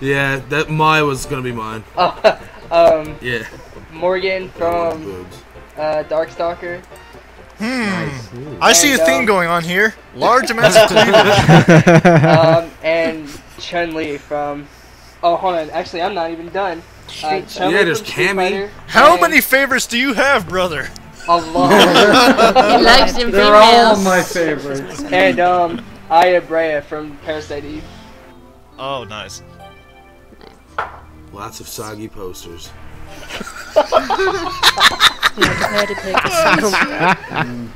Yeah, that my was gonna be mine. Um, Yeah. Morrigan from Boobs. uh, Darkstalker. Hmm. I see a And, theme um, going on here. Large amounts of cleavage. um, and Chun Li from. Oh, hold on. Actually, I'm not even done. Uh, Chun-Li Yeah, there's Cammy. How many favorites do you have, brother? A lot. He likes them They're all my favorites. and um, Aya Brea from Parasite Eve. Oh, nice. Lots of soggy posters. Yeah, I had to pick a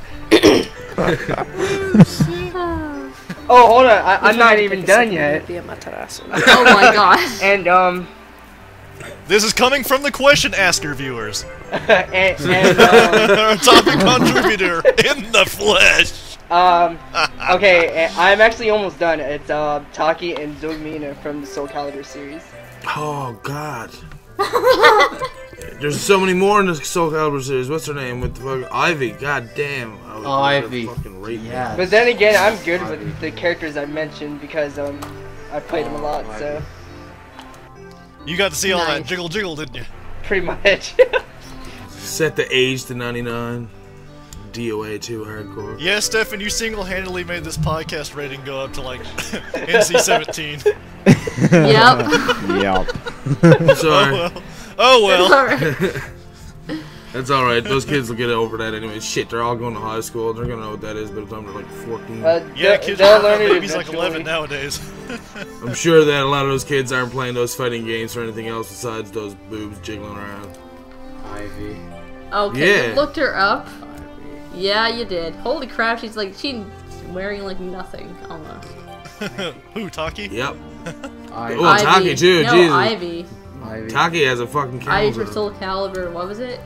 Oh, hold on. I, I'm not even done yet. Be a Oh my gosh. And um, This is coming from the question asker viewers. and, and um, Our topic contributor in the flesh. um, okay, I'm actually almost done. It's uh, Taki and Seung Mina from the Soul Calibur series. Oh God. There's so many more in the Soul Calibur series. What's her name? With the fuck Ivy. God damn. I would Ivy. Fucking rape me. Yeah. But then again, I'm good with the characters I mentioned because um, I played them a lot, so You got to see all that Nice. jiggle jiggle, didn't you? pretty much. Set the age to 99. DOA 2 hardcore. Yeah, Stefan, you single-handedly made this podcast rating go up to like NC-17. Yep. yep. I'm sorry. well. Oh well. Alright. That's alright. Those kids will get over that anyway. Shit, they're all going to high school. They're gonna know what that is by the time they're like 14. Uh, Yeah, they- kids they'll are learn it babies like 11 nowadays. I'm sure that a lot of those kids aren't playing those fighting games or anything else besides those boobs jiggling around. Ivy. Okay, Yeah. you looked her up. Ivy. Yeah, you did. Holy crap, she's like she's wearing like nothing almost. Who, Taki? Yep. Ivy. Oh, Taki too, No, Jesus. Ivy. Ivy. Taki has a fucking Ivy camel. for Soul Calibur. What was it?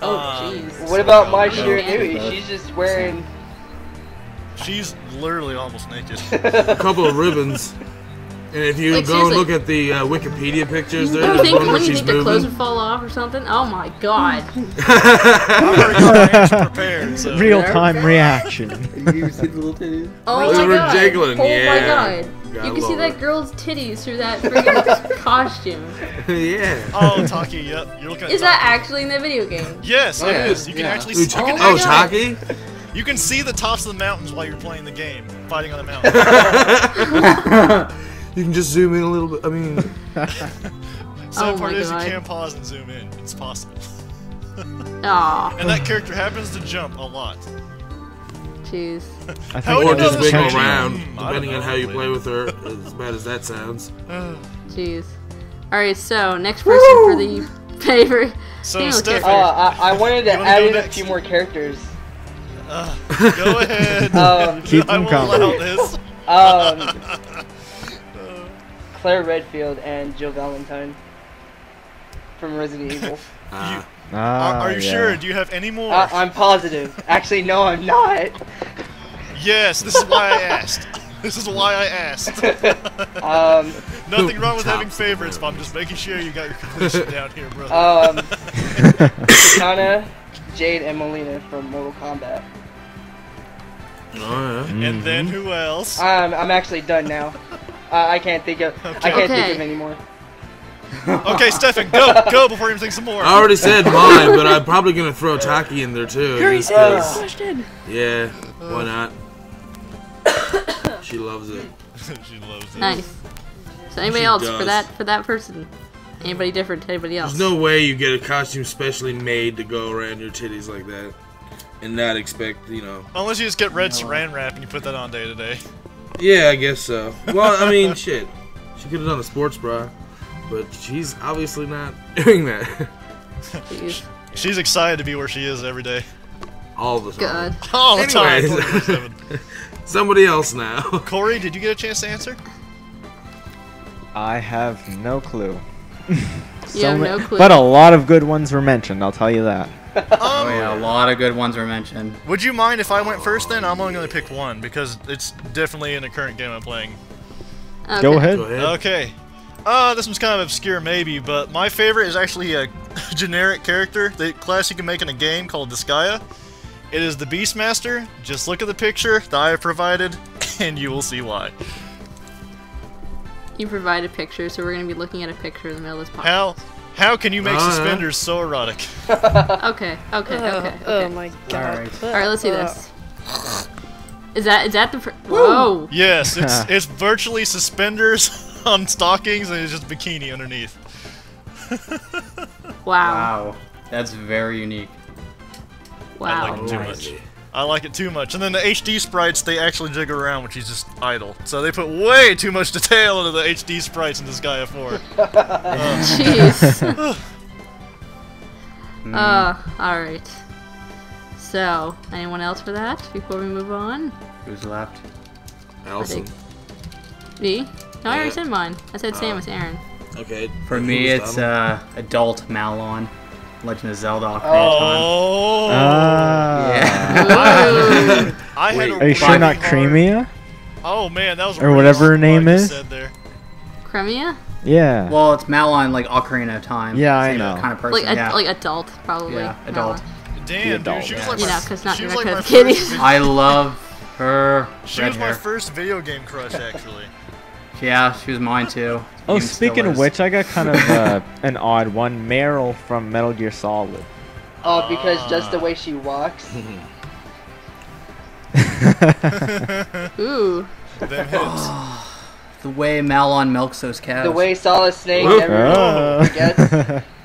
Oh, Um, jeez. What about Mai No. Shiranui? She's just wearing. She's literally almost naked. A couple of ribbons. And if you Like, go and seriously. look at the uh, Wikipedia pictures, there, You there's think one where she's think the clothes would fall off or something? Oh my god. I'm already got my answer prepared. So. Real time reaction. you see the little titties? Oh They my were god. jiggling, oh yeah. my god. Gotta you can see love that girl's titties through that freaking costume. yeah. Oh, Taki, yep. You're looking at Is that actually in the video game? Yes, Oh, it yeah, is. You can yeah. actually see, you, can oh, actually, Taki? you can see the tops of the mountains while you're playing the game, fighting on the mountain. You can just zoom in a little bit. I mean, Sad Oh part my is you God. can pause and zoom in. It's possible. Aw, And that character happens to jump a lot. Jeez. I think would or just this wiggle around, I don't depending on how you play with her. As bad as that sounds. Jeez. Alright, so next person for the favorite So, female Stefan, Oh, I, I wanted to add go in a few more characters. uh, go ahead. Um, Keep I them will coming. um, Claire Redfield and Jill Valentine from Resident Evil. Ah. Are, Ah, are you yeah. sure? Do you have any more? I, I'm positive. Actually, no, I'm not. yes, this is why I asked. This is why I asked. Um, Nothing wrong with having favorites, but I'm just making sure you got your completion down here, brother. um, Kitana, Jade, and Mileena from Mortal Kombat. Oh, yeah. and then who else? Um, I'm actually done now. Uh, I can't think of. I can't Okay. think of any more. Okay, Stefan, go, go before you think some more. I already said mine, but I'm probably gonna throw Taki in there too. just 'cause- Question. yeah, why not? she loves it. she loves it. Nice. So anybody She else for that for that person? Anybody different to anybody else? There's no way you get a costume specially made to go around your titties like that, and not expect, you know. Unless you just get red saran wrap and you put that on day to day. Yeah, I guess so. Well, I mean, shit. She could have done a sports bra, but she's obviously not doing that Jeez. She's excited to be where she is every day. all the time. God. All the time. Somebody else now. Corey, did you get a chance to answer? I have no clue. You have ma- no clue. But a lot of good ones were mentioned, I'll tell you that. Um, oh yeah, a lot of good ones were mentioned. Would you mind if I went first then? I'm only going to pick one because it's definitely in the current game I'm playing. Okay. Go ahead. Go ahead. Okay. Uh, this one's kind of obscure maybe, but my favorite is actually a generic character, the class you can make in a game called Disgaea. It is the Beastmaster. Just look at the picture that I have provided, and you will see why. You provide a picture, so we're gonna be looking at a picture in the middle of this podcast. How how can you make Oh, yeah. suspenders so erotic? Okay, okay, okay, Oh, okay. oh my god. Alright. All right, let's see this. Is that is that the? Fr- Whoa! Yes, it's it's virtually suspenders on stockings and it's just bikini underneath. Wow! Wow, that's very unique. Wow. I Wow! like it too much. I like it too much. And then the HD sprites, they actually jiggle around, which is just idle. So they put way too much detail into the HD sprites in Disgaea 4. Jeez. Mm. Uh, all right. So, anyone else for that before we move on? Who's left? Allison. Me? No, I already said mine. I said Samus Aran. Okay. For me, it's uh, adult Malon, Legend of Zelda: Ocarina. Oh! Ah. Yeah. I had a Are you sure not hard- Cremia? Oh man, that was Or whatever her name is? Said there. Cremia? Yeah. well, it's Malon like Ocarina of Time. Yeah, I know. Kind of person. Like, a, yeah. like adult, probably. Yeah, adult. No. Damn, adult, dude, she was yeah. like You my, know, 'cause not she was like my kitties. first, I love her she red was my first video game crush actually. Yeah, she was mine too. oh, Even speaking of which, I got kind of uh, an odd one. Meryl from Metal Gear Solid. Oh, because just the way she walks. Ooh. Them hips. the way Malon milks those cows. The way Solid Snake Whoop. never Ah. forgets.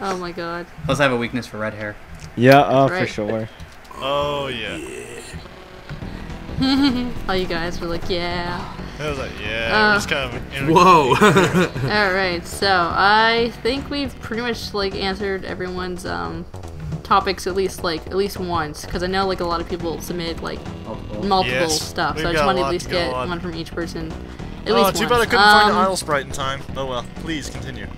Oh my god. Plus, I have a weakness for red hair. yeah, oh, for sure. Oh yeah. All you guys were like, yeah. I was like, yeah, Uh. it's kind of. Whoa. All right. So I think we've pretty much like answered everyone's um topics at least like at least once because I know like a lot of people submit like Multiple. multiple Yes, stuff. So I just got wanted to at least got get lot. one from each person. At Oh, least too once. bad I couldn't find an Um, idle sprite in time. Oh well. Please continue.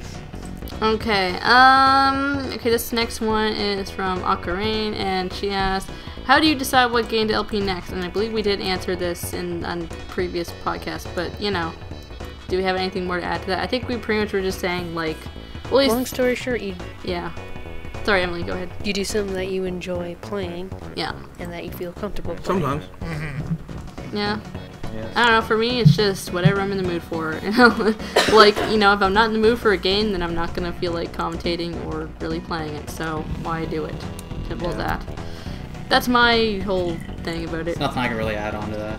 Okay. Um. Okay. This next one is from Aquaraine, and she asked, How do you decide what game to LP next? And I believe we did answer this in on previous podcast, but you know, do we have anything more to add to that? I think we pretty much were just saying like, well, at Long story short, you yeah. Sorry, Emily, go ahead. you do something that you enjoy playing Yeah, and that you feel comfortable playing. Sometimes. yeah. I don't know. For me, it's just whatever I'm in the mood for. You know, like you know, if I'm not in the mood for a game, then I'm not gonna feel like commentating or really playing it. So why do it? Simple as that. That's my whole thing about it. There's nothing I can really add on to that.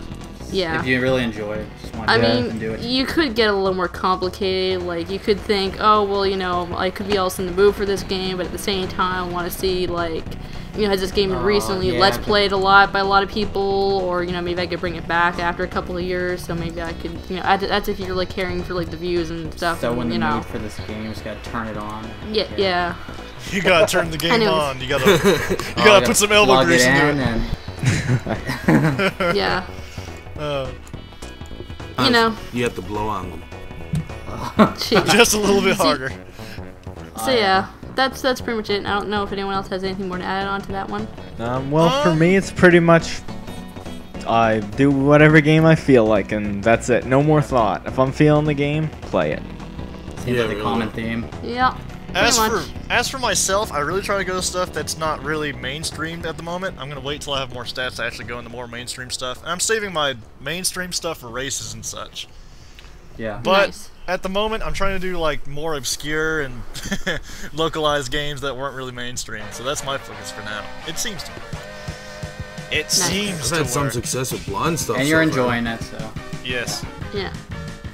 Yeah. If you really enjoy it, just want to I do it and mean, do it. you could get a little more complicated. Like, you could think, oh, well, you know, I could be also in the mood for this game, but at the same time, I want to see, like, you know, has this game been Oh, recently yeah, let's but- played a lot by a lot of people, or, you know, maybe I could bring it back after a couple of years, so maybe I could, you know, I- that's if you're, like, caring for, like, the views and stuff, so and, in the you know. mood for this game, you just gotta turn it on. Yeah, yeah. You gotta turn the game on. You gotta, you Oh, I gotta put some elbow grease it into in it. and yeah. Uh, You know, You have to blow on them. just a little bit harder. So, yeah. That's that's pretty much it. I don't know if anyone else has anything more to add on to that one. Um, well, for me, it's pretty much I do whatever game I feel like, and that's it. No more thought. If I'm feeling the game, play it. seems Yeah, like the really. common theme. Yeah. As for as for myself, I really try to go to stuff that's not really mainstreamed at the moment. I'm gonna wait till I have more stats to actually go into more mainstream stuff. And I'm saving my mainstream stuff for races and such. Yeah. But Nice. At the moment, I'm trying to do like more obscure and localized games that weren't really mainstream. So that's my focus for now. It seems to work. It seems I've to had some work. success with blonde stuff. and you're so far. enjoying it, so Yes, Yeah.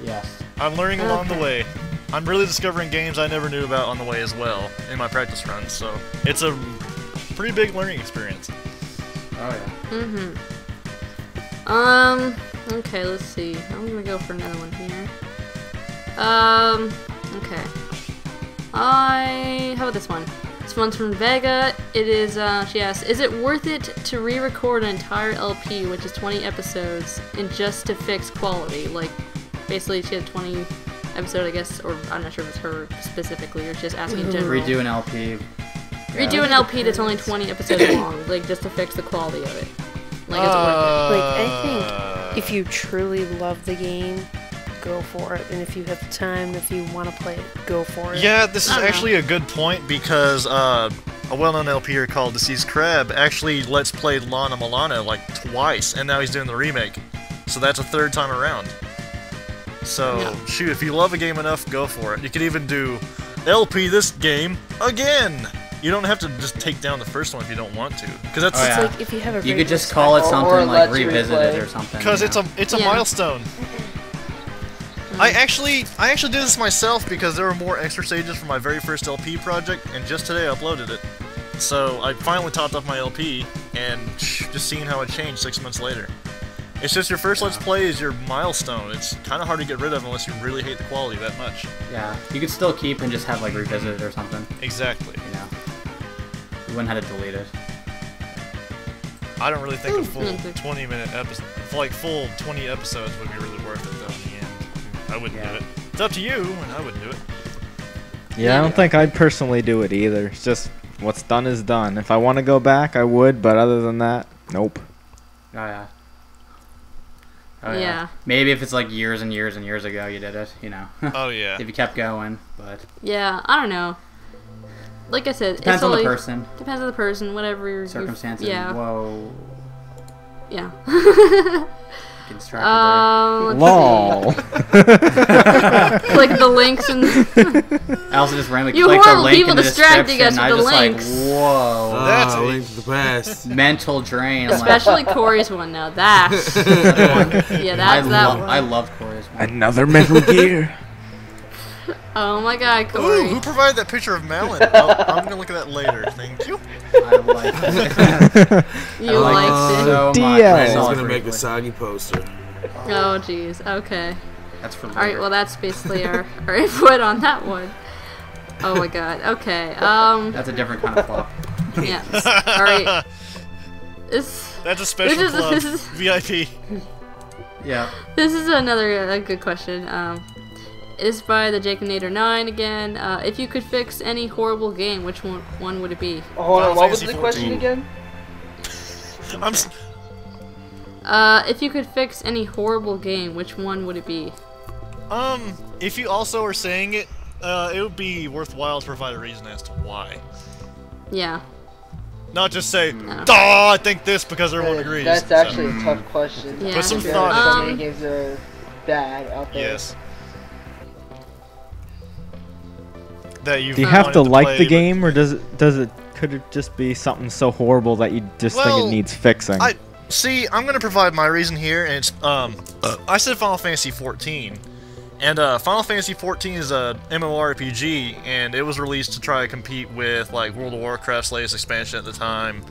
yes. I'm learning along the way. I'm really discovering games I never knew about on the way as well in my practice runs. So it's a pretty big learning experience. Oh yeah. Mm-hmm. Um, okay, let's see. I'm gonna go for another one here. Um, okay. I, how about this one? This one's from Vaygah. It is, uh, she asks, is it worth it to re-record an entire LP, which is 20 episodes, and just to fix quality? Like, basically she had 20 episode, I guess, or I'm not sure if it's her specifically, or just asking in general. Redo an LP. Redo an LP that's only 20 episodes long, like, just to fix the quality of it. Like, is it worth it? Like, I think Uh, If you truly love the game, go for it. And if you have the time, if you want to play it, go for it. Yeah, this is I don't know. actually a good point because uh, a well-known LPer called Deceased Crab actually let's play Lana Milana like twice, and now he's doing the remake. So that's a third time around. So Yeah. shoot, if you love a game enough, go for it. You could even do LP this game again. You don't have to just take down the first one if you don't want to, because that's Oh, yeah. like if you have a You could just call it Or- or something like revisit replay. it or something. because you it's a it's a Yeah. milestone. I actually I actually did this myself because there were more extra stages for my very first LP project, and just today I uploaded it. So I finally topped off my LP, and just seeing how it changed six months later. It's just your first Let's Play is your milestone. It's kind of hard to get rid of unless you really hate the quality that much. Yeah. You could still keep and just have like revisit it or something. Exactly. You know. You wouldn't have to delete it. I don't really think a full Mhm. 20 minute episode, like full 20 episodes would be really worth it though in the end. I wouldn't Yeah. do it. It's up to you, and I wouldn't do it. Yeah, I don't think I'd personally do it either. It's just what's done is done. If I want to go back, I would, but other than that, nope. Oh yeah. Oh Yeah. Maybe if it's like years and years and years ago you did it, you know. Oh yeah. if you kept going, but Yeah, I don't know. Like I said, depends it's on the only, person, Depends on the person, whatever your circumstances. Yeah, Whoa. yeah. Get distracted um, let's Lol. see. Click the links and. I also just randomly You clicked the horrible link people in the distracting description. us I with just the links. like, whoa. Ah, That's a- link the best. Mental drain. I'm like, especially Corey's one. Now that, yeah, I, that's that lo- one. I love Corey's one. Another Metal Gear. Oh my God, Ooh, who provided that picture of Malon? oh, I'm gonna look at that later. Thank you. I like it. you like liked it it. so much. DL. I He's gonna make a soggy poster. Oh jeez. Okay. That's for All right. Well, that's basically our, our input on that one. Oh my God. Okay. Um. That's a different kind of flop. Yeah. All right. This That's a special is- club. this is- VIP. Yeah. this is another uh, good question. Um. It's by the Jakeinator 9 again. Uh, if you could fix any horrible game, which one, one would it be? Oh, hold on, what was Fantasy the question again? I'm. s- Uh, if you could fix any horrible game, which one would it be? Um, if you also are saying it, uh, it would be worthwhile to provide a reason as to why. Yeah. Not just say, No. "Oh, I think this" because everyone agrees. That's So, actually a tough question. Yeah, Put some thought so Um, many games are bad out there. yes. That you've Do you have wanted to like play, the game, or does it does it could it just be something so horrible that you just think it needs fixing? I see. I'm gonna provide my reason here, and it's um, I said Final Fantasy 14, and uh, Final Fantasy 14 is a MMORPG, and it was released to try to compete with like World of Warcraft's latest expansion at the time,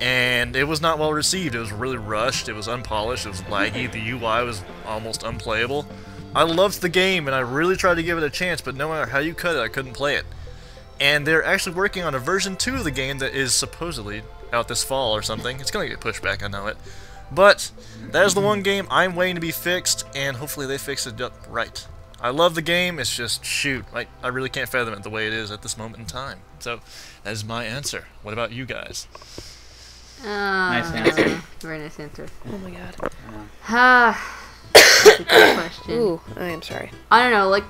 and it was not well received. It was really rushed. It was unpolished. It was laggy. The UI was almost unplayable. I loved the game, and I really tried to give it a chance, but no matter how you cut it, I couldn't play it. And they're actually working on a version 2 of the game that is supposedly out this fall or something. It's gonna get pushed back, I know it. But that is the one game I'm waiting to be fixed, and hopefully they fix it up right. I love the game, it's just, shoot, I, I really can't fathom it the way it is at this moment in time. So, that is my answer. What about you guys? Uh, Nice answer. Very nice answer. Oh my god. Ah, that's a good question. Ooh, I am sorry. I don't know, like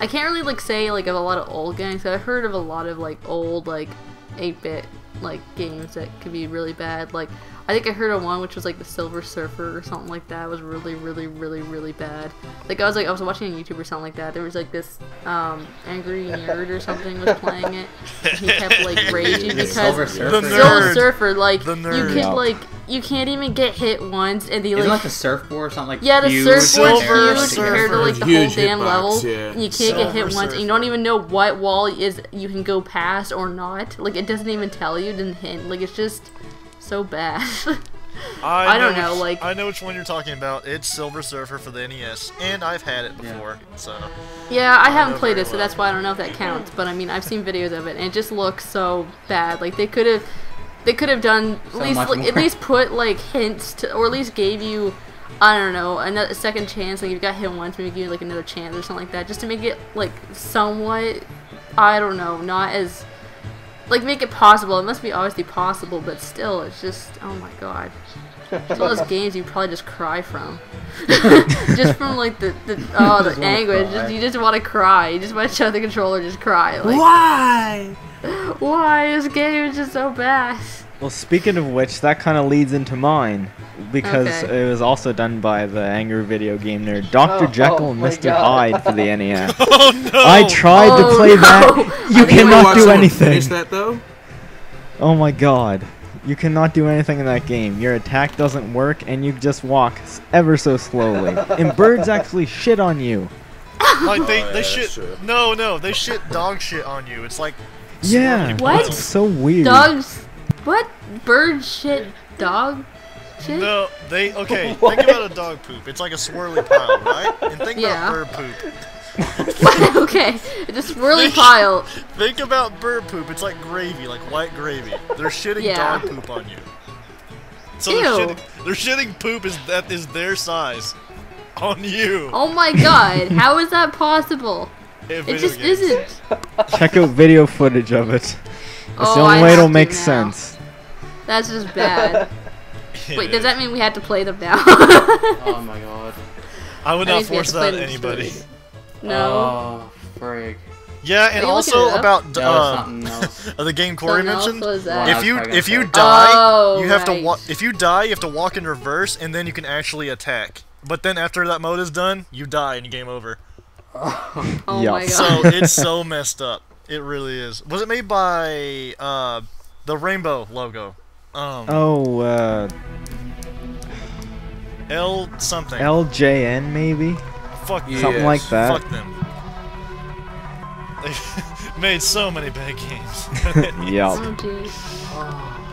I can't really like say like of a lot of old games. I've heard of a lot of like old like 8-bit like games that could be really bad. Like I think I heard of one which was like the Silver Surfer or something like that. It was really really really really bad. Like I was like I was watching a YouTube or something like that. There was like this um angry nerd or something was playing it. And he kept like raging because Silver The Surfer. nerd. Silver Surfer like The you nerd. could Yeah. like you can't even get hit once and the Isn't like like the surfboard or something like yeah, the huge surfboard's Silver huge compared to like the Huge whole damn hitbox, level. yeah. And you can't get hit Silver once, and you don't even know what wall is you can go past or not. Like it doesn't even tell you, it doesn't hint. Like it's just so bad. I don't know, which- like- I know which one you're talking about. It's Silver Surfer for the NES, and I've had it Yeah. before, so... yeah, I haven't played very it, so that's why I don't know if that counts. But I mean, I've seen videos of it, and it just looks so bad. Like they could have, they could have done at least like, at least put like hints to, or at least gave you. I don't know, another second chance. Like you got hit once, maybe give you like another chance or something like that, just to make it like somewhat. I don't know, not as like make it possible. It must be obviously possible, but still, it's just oh my god. It's one of those games you probably just cry from, just from like the, the oh the anguish. Just, you just want to cry. You just want to shut the controller, just cry. Like Why? why this game is just so bad. Well, speaking of which, that kind of leads into mine because Okay. it was also done by the angry video game nerd, Dr. Oh, Jekyll oh and my Mr. God. Hyde for the NES. Oh no! I tried to Oh, play no. that. You I cannot do anything. Finish that though. Oh my god. You cannot do anything in that game. Your attack doesn't work and you just walk ever so slowly. and birds actually shit on you. Like they, Oh, yeah, they shit. No, no, they shit dog shit on you. It's like Yeah. What? It's so weird. Dogs, what bird shit dog shit? No, they okay. What? Think about a dog poop. It's like a swirly pile, right? And think Yeah. about bird poop. okay, it's a swirly pile. Think about bird poop. It's like gravy, like white gravy. They're shitting Yeah. dog poop on you. So Ew. they're shitting, they're shitting poop is that is their size on you. Oh my god, how is that possible? It just games. isn't. Check out video footage of it. That's the Oh, only I way it'll make now. sense. That's just bad. It Wait, does that mean we have to play them now? Oh my god. I would I not think we have force that on anybody. no. Oh, frig. Yeah, and Are you looking also about That was uh, something else. uh, the game Corey mentioned. was that? Wow. If you if you die, Oh, you have to right. walk. If you die, you have to walk in reverse, and then you can actually attack. But then after that mode is done, you die and game over. Oh Yeah. my god. So it's so messed up. It really is. Was it made by uh, the Rainbow logo? Um, Oh, uh, L something. LJN maybe? Fuck Yeah. Something like that. Fuck them. They made so many bad games. Yeah. Oh jeez. Oh, yeah.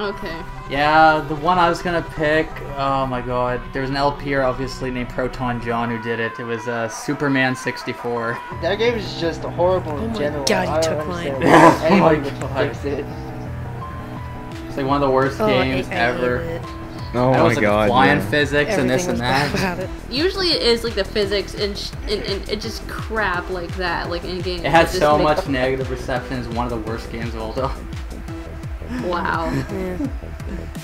Okay. Yeah, the one I was gonna pick. Oh my god, there was an LPer obviously named ProtonJon who did it. It was uh, Superman 64. That game is just a horrible in my general. God, you I don't took mine. understand why Oh my Anyone would God. fix it. It's like one of the worst Oh, games I, I ever. hate it. Oh That my was like god. flying yeah. physics and this and that. it. Usually it is like the physics and, sh- and, and it just crap like that, like in games. It had so much negative reception. It's one of the worst games of all time. Wow. Yeah.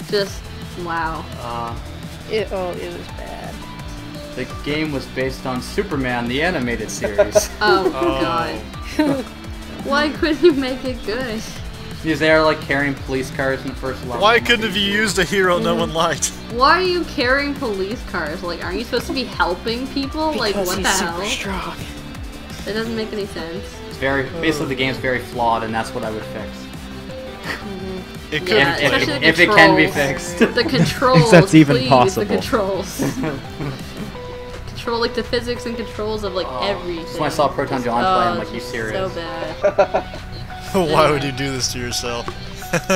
Just wow. Uh, It, oh, it was bad. the game was based on Superman, the animated series. Oh, Oh. god. Why couldn't you make it good? because they are like carrying police cars in the first level. Why couldn't have you used a hero no one liked? Why are you carrying police cars? Like, aren't you supposed to be helping people? like, what he's the super hell? strong. That doesn't make any sense. It's very basically the game's very flawed, and that's what I would fix. It could Yeah, be especially playable. the If it can be fixed. The controls, that's even please, possible. The controls. Control like the physics and controls of like oh. everything. Just when I saw Proton John play, I'm Oh, like, you it's serious? So bad. Why would you do this to yourself?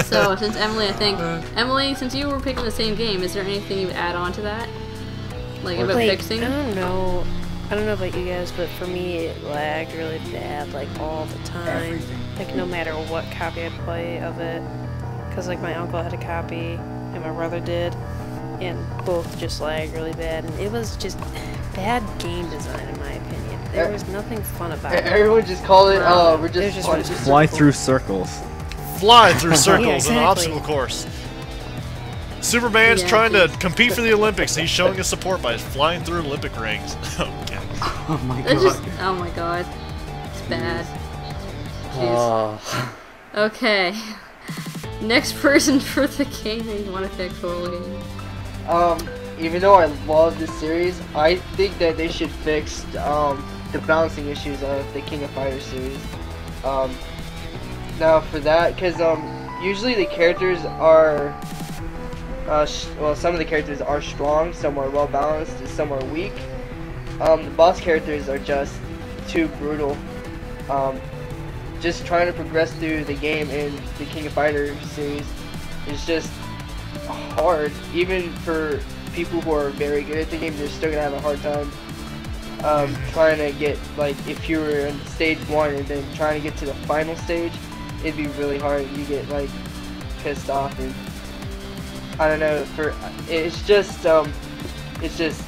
So since Emily, I think uh. Emily, since you were picking the same game, is there anything you would add on to that? Like about Like, fixing? I don't know. I don't know about you guys, but for me, it lagged really bad, like all the time. Like no matter what copy I play of it, because like my uncle had a copy and my brother did, and both just lagged really bad, and it was just bad game design in my opinion. There Eh. was nothing fun about E- it. Everyone just call it. Wow. Uh, we're just, was just- fun. it just Fly through circles. Fly through circles in an obstacle course. Superman's Yeah, trying to compete for the Olympics. and He's showing his support by flying through Olympic rings. oh, God. Oh my god. just oh my god, it's bad. Jeez. Oh. Okay. Next person for the game that you want to pick for the game. Um, even though I love this series, I think that they should fix um, the balancing issues of the King of Fighters series. Um, now for that, because um, usually the characters are, uh, well, some of the characters are strong, some are well balanced, and some are weak. Um, the boss characters are just too brutal. Um, just trying to progress through the game in the King of Fighters series is just hard. Even for people who are very good at the game, they're still gonna have a hard time um, trying to get like if you were in stage one and then trying to get to the final stage, it'd be really hard. You get like pissed off and I don't know. For it's just um, it's just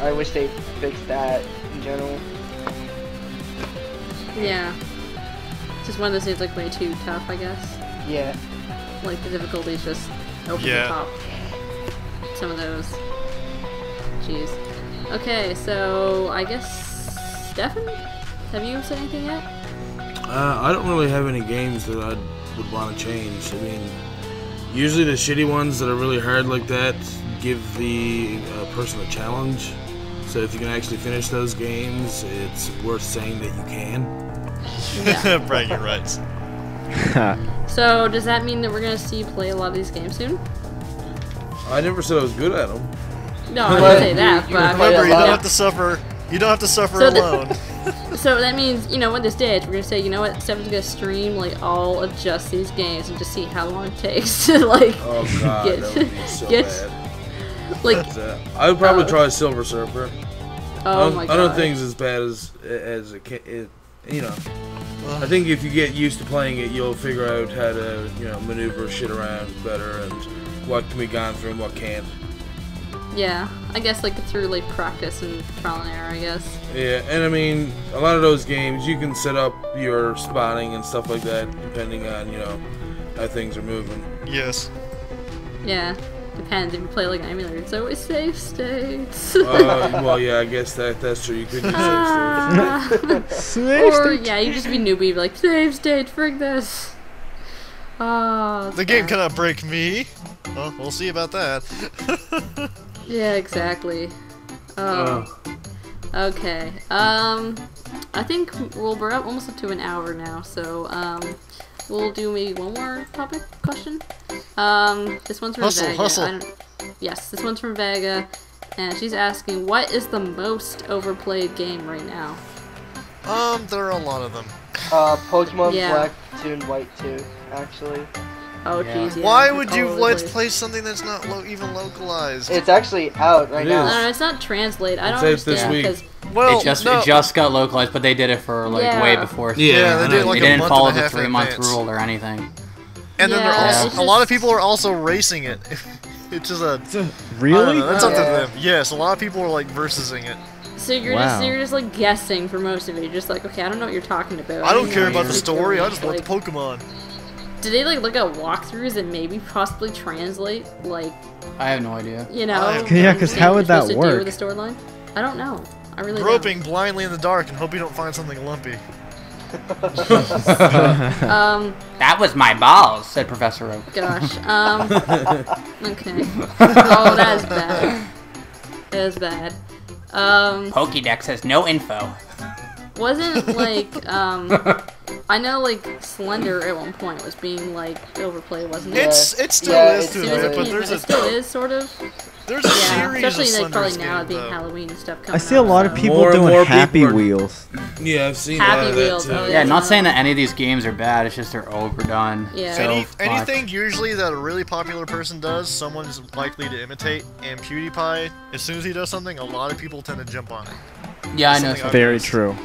I wish they fixed that in general. Yeah. Just one of those things like way too tough, I guess. Yeah. Like the difficulty's just over Yeah. the top. Some of those. Jeez. Okay, so I guess Stefan, have you said anything yet? Uh, I don't really have any games that I would want to change. I mean, usually the shitty ones that are really hard like that give the uh, person a challenge. So if you can actually finish those games, it's worth saying that you can. Bragging rights. So does that mean that we're gonna see you play a lot of these games soon? I never said I was good at them. No, I didn't say that, you- you but I mean, play a Remember, you don't have to suffer. You don't have to suffer So the- alone. So that means, you know, when this stage, we're gonna say, you know what, Seven's gonna stream like all of just these games and just see how long it takes to like, Oh god, Get- that would be so get- bad. like, So, I would probably Uh, try Silver Surfer. I oh don't, my I don't think it's as bad as as it, can, it you know. I think if you get used to playing it, you'll figure out how to you know maneuver shit around better and what can be gone through and what can't. Yeah, I guess like through like practice and trial and error, I guess. Yeah, and I mean a lot of those games you can set up your spotting and stuff like that depending on you know how things are moving. Yes. Yeah, depends if you play like an emulator. It's always save states. Uh, well, yeah, I guess that that's true. You could use Ah. or yeah, you just be newbie, be like save state, frig this. Ah, The game cannot break me. Well, we'll see about that. Yeah, exactly. Oh. Okay. Um, I think we'll we're up almost up to an hour now, so um, we'll do maybe one more topic question. Um, this one's from Hustle, Vaygah. hustle. I don't, yes, this one's from Vaygah, and she's asking, what is the most overplayed game right now? Um, there are a lot of them. Uh, Pokemon Yeah. Black 2 and White 2, actually. Oh, Yeah. jeez. Yeah. Why would you All over the let's play something that's not lo- even localized? It's actually out right It now. No, is. no, it's not translate. I don't out this understand week. because well, it just no. it just got localized, but they did it for like Yeah. way before. Yeah, Yeah, they did like they a didn't month follow and a the three month advance. rule or anything. And then Yeah, they're also it's a lot of people are also racing it. it's just a don't Really? know, that's up to them. Yes, a lot of people are like versusing it. so you're Wow. just you're just like guessing for most of it. You're just like, okay, I don't know what you're talking about. I don't care about the story. I just it. want the Pokemon. Did they like look at walkthroughs and maybe possibly translate like I have no idea. you know? I have- Yeah, 'cause how would that supposed to do work? with the storyline? I don't know. I really Groping blindly in the dark and hope you don't find something lumpy. Um, That was my balls, said Professor Oak. gosh. Um, okay. Oh, that is bad. That is bad. Um, Pokédex has no info. Wasn't like um, I know like Slender at one point was being like overplayed, wasn't it? It's it still Yeah, is it's to a bit, it but came, there's it a still is sort of. There's a Yeah, series especially of like probably Slender's now game, being though. Halloween and stuff coming I see a out, lot of people More doing more Happy people are- Wheels. Yeah, I've seen Happy a Wheels, that oh, too. oh, Yeah, not saying that any of these games are bad. It's just they're overdone. Yeah. So Any, fuck. anything usually that a really popular person does, someone's likely to imitate. And PewDiePie, as soon as he does something, a lot of people tend to jump on it. Yeah, I know. something Very true.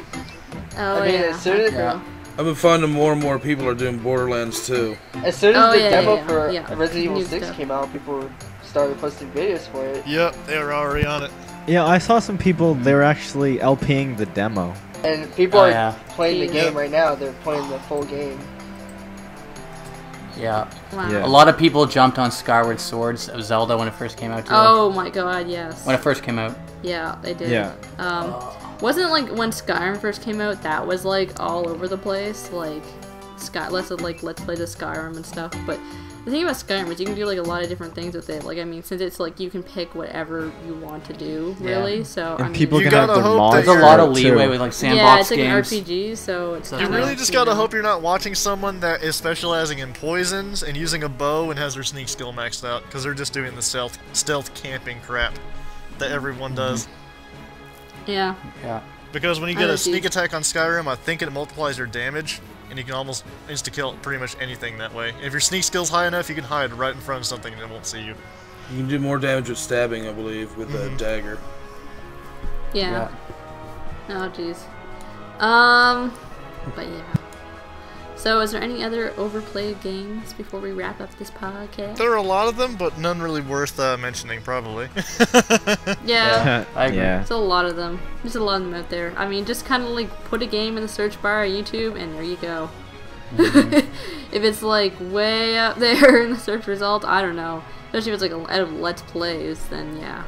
Oh I mean, yeah. as soon as- that's true. I've been finding more and more people are doing Borderlands 2. As soon as Oh, the yeah, demo yeah, for yeah. Resident Evil New 6 stuff. came out, people started posting videos for it. Yep, they were already on it. Yeah, I saw some people. They were actually LPing the demo. And people Oh, are yeah. playing the Yeah. game right now. They're playing the full game. Yeah. Wow. Yeah. A lot of people jumped on Skyward Swords of Zelda when it first came out too. Oh my god, yes. When it first came out. Yeah, they did. Yeah. Um, wasn't like when Skyrim first came out, that was like all over the place. Like, Sky, let's like let's play the Skyrim and stuff. But the thing about Skyrim is you can do like a lot of different things with it. Like, I mean, since it's like you can pick whatever you want to do, Yeah. really. So And I mean, people You can have gotta their hope mods. There's a lot of too. leeway with like sandbox games. yeah, it's like games. an RPG, so it's You You kinda, really just gotta know. hope you're not watching someone that is specializing in poisons and using a bow and has their sneak skill maxed out, because they're just doing the stealth stealth camping crap that everyone does. Mm-hmm. Yeah. Yeah. Because when you get a sneak attack on Skyrim, I think it multiplies your damage, and you can almost insta kill pretty much anything that way. If your sneak skill's high enough, you can hide right in front of something and it won't see you. You can do more damage with stabbing, I believe, with Mm-hmm. a dagger. Yeah. Oh jeez. Um, but yeah. So, is there any other overplayed games before we wrap up this podcast? There are a lot of them, but none really worth uh, mentioning, probably. Yeah. I agree. yeah. There's a lot of them. There's a lot of them out there. I mean, just kind of like put a game in the search bar on YouTube, and there you go. if it's like way up there in the search result, I don't know. Especially if it's like a, out of Let's Plays, then yeah.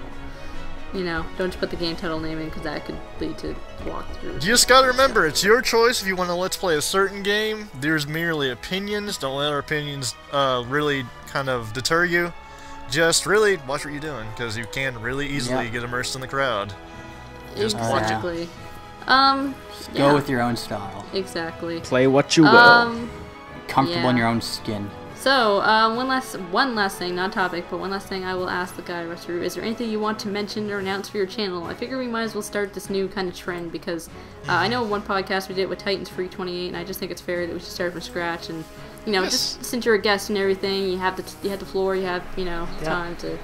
You know, don't just put the game title name in because that could lead to walkthroughs. You just gotta remember, it's your choice if you want to let's play a certain game. There's merely opinions. Don't let our opinions uh, really kind of deter you. Just really watch what you're doing, because you can really easily Yeah. get immersed in the crowd. Just watch it. exactly. Um, yeah, Go with your own style. exactly. Play what you will. Um, Comfortable in your own skin. So, um, one last one last thing, not topic, but one last thing I will ask the guy RaSeru. Is there anything you want to mention or announce for your channel? I figure we might as well start this new kind of trend because uh, I know one podcast we did with Titans Freak 28, and I just think it's fair that we should start from scratch. And you know, Yes. just since you're a guest and everything, you have the you have the floor, you have you know Yeah. time to.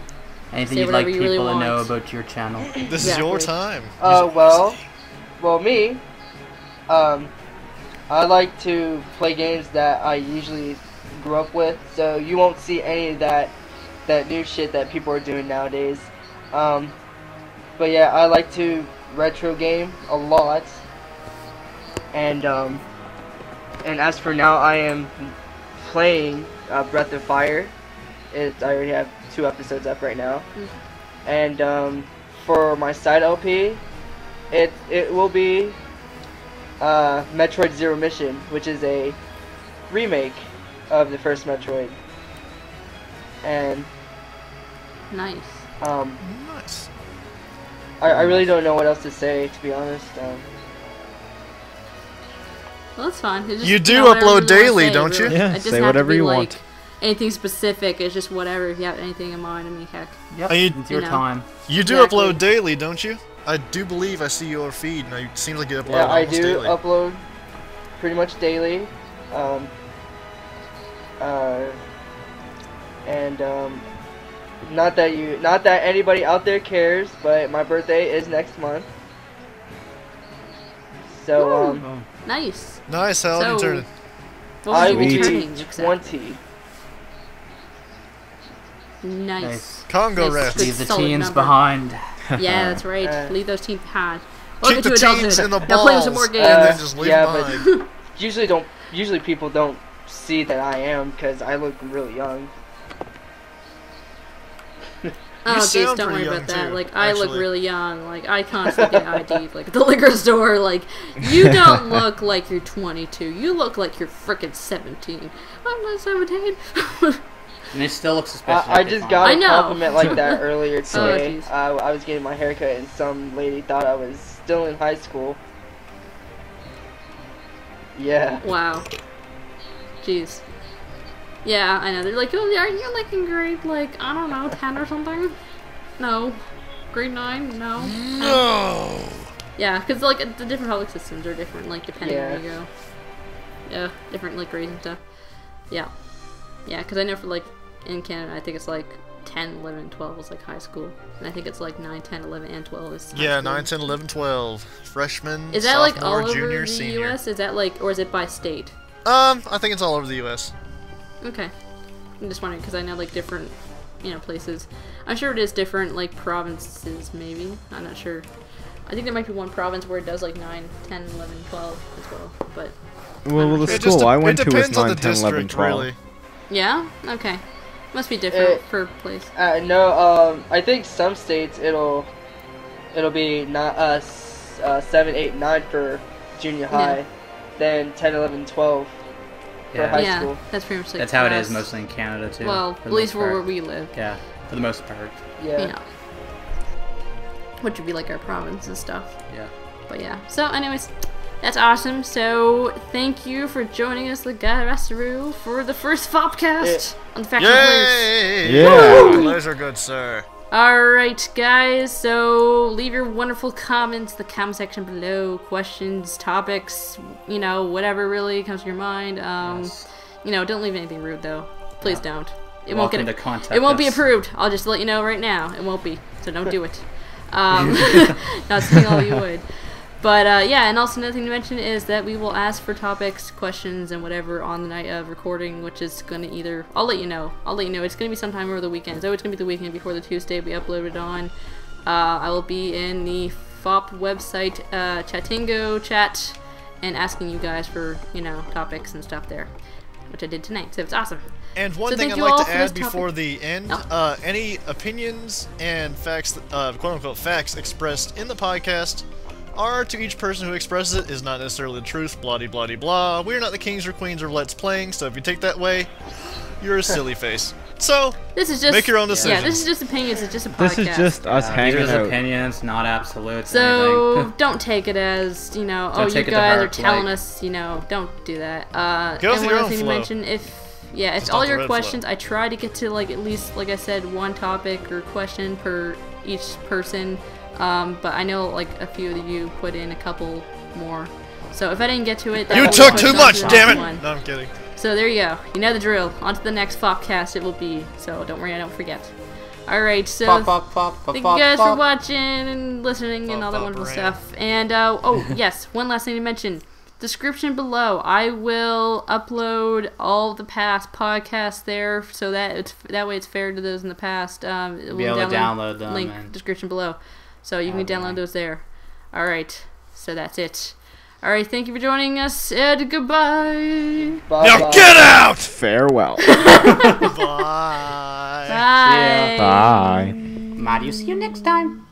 Anything Say you'd like whatever you people really to know about your channel. This is your Exactly. time. Uh, well, well, me, um, I like to play games that I usually grew up with, so you won't see any of that, that new shit that people are doing nowadays. Um, but yeah, I like to retro game a lot, and um, and as for now, I am playing uh, Breath of Fire. It, I already have two episodes up right now, and um, for my side LP, it it will be uh, Metroid Zero Mission, which is a remake of the first Metroid. And Nice. um, Nice. I, I really don't know what else to say, to be honest. Um, Well, that's fine. Just, You do know, upload daily, say, don't you? really. Yeah, it doesn't say whatever you like, want. Anything specific? It's just whatever. If you have anything in mind, I mean, heck. Yep. And you- it's your You know. time. You do Exactly. upload daily, don't you? I do believe I see your feed, and it seems like you upload yeah, I do daily. upload pretty much daily. Um, uh, and um, not that you, not that anybody out there cares, but my birthday is next month. So um, Oh. Nice. nice, how old are you turning? What I was will you turning? be twenty. Nice. Nice. Congo Nice. rats. Good Leave the teens number. behind. Yeah, that's right. Uh, Leave those teens behind. Kick Welcome the to teens adulthood. in the now play some more games. Uh, then just leave yeah, them but- Usually don't. Usually people don't see that I am because I look really young. Oh, jeez, don't worry about that. too, like, I look really young. Like, I constantly get ID'd, like, at the liquor store. Like, you don't look like you're 22. You look like you're frickin' 17. I'm not 17. And they still look suspicious. I, I just got I a know. compliment like that earlier Oh, today. jeez. I, uh, I was getting my haircut and some lady thought I was still in high school. Yeah. wow. Jeez. Yeah, I know. They're like, oh, are you like in grade, like, I don't know, 10 or something? No. Grade 9? No. No. Yeah, because, like, the different public systems are different, like, depending Yeah. where you go. Yeah, different, like, grades and stuff. Yeah. Yeah, because I know for, like, in Canada, I think it's, like, 10, 11, 12 is, like, high school. And I think it's, like, 9, 10, 11, and 12 is high Yeah, school. 9, 10, 11, 12. Freshman, Is that, like, sophomore, all over junior, the senior. U.S.? Is that, like, or is it by state? Um, I think it's all over the U.S. Okay. I'm just wondering, because I know, like, different, you know, places. I'm sure it is different, like, provinces, maybe. I'm not sure. I think there might be one province where it does, like, 9, 10, 11, 12 as well. But, Well, well, the It just school I went to was depends on 9, the 10, 11, 12. really. yeah? Okay. Must be different Uh, per place. Uh, no, um, I think some states it'll it'll be not uh, s- uh 7, 8, 9 for junior high, then 10, 11, 12 for Yeah. high yeah, school. that's pretty much like That's how it for mostly in Canada too. Well, at the least where, where we live. Yeah, for the most part. Yeah. Yeah. Which would be like our province and stuff. Yeah. But yeah. So, anyways, that's awesome. So, thank you for joining us, the guy for the first Fopcast on the Faction Players. Yay! Yeah. Players are good, sir. Alright, guys, so leave your wonderful comments in the comment section below. Questions, topics, you know, whatever really comes to your mind. Um, Yes. You know, don't leave anything rude, though. Please Yeah. don't. It Welcome won't to get contact It won't be approved. I'll just let you know right now. It won't be. So don't do it. Um, not saying all you would. But uh, yeah, and also another thing to mention is that we will ask for topics, questions, and whatever on the night of recording, which is going to either I'll let you know. I'll let you know. It's going to be sometime over the weekend. So it's going to be the weekend before the Tuesday we upload it on. Uh, I will be in the FOP website uh, Chatango chat and asking you guys for you know topics and stuff there, which I did tonight. So it's awesome. And one So thing I'd like to add before topic. the end, Oh. uh, any opinions and facts, uh, quote unquote facts expressed in the podcast are to each person who expresses it is not necessarily the truth, blah de blah de blah. We're not the kings or queens of Let's Playing, so if you take that way, you're a silly face. So, This is just Make your own decision. Yeah, this is just opinions. It's just a podcast. This is just us these hanging are out. opinions, not absolutes. So don't take it as you know. Don't oh, you take it to guys are telling like- us. You know, don't do that. Uh, Go and with one your other own thing to mention, if yeah, if Just all your red flow. questions, I try to get to like at least like I said, one topic or question per each person. Um, but I know like a few of you put in a couple more. So if I didn't get to it, that you took too on to much, damn it! one. No, I'm kidding. So there you go. You know the drill. On to the next Fopcast it will be. So don't worry, I don't forget. Alright, so Pop, pop, pop, pop, Thank you pop, guys for watching and listening and all that wonderful rant. stuff. And uh, oh yes, one last thing to mention: description below. I will upload all the past podcasts there, so that it's that way it's fair to those in the past. Um, Be we'll able to download them Link and- description below, so you can download those there. All right, so that's it. All right, thank you for joining us, and goodbye. Bye Now bye. get out! Farewell. Bye. Bye. Bye. Mario, see you next time.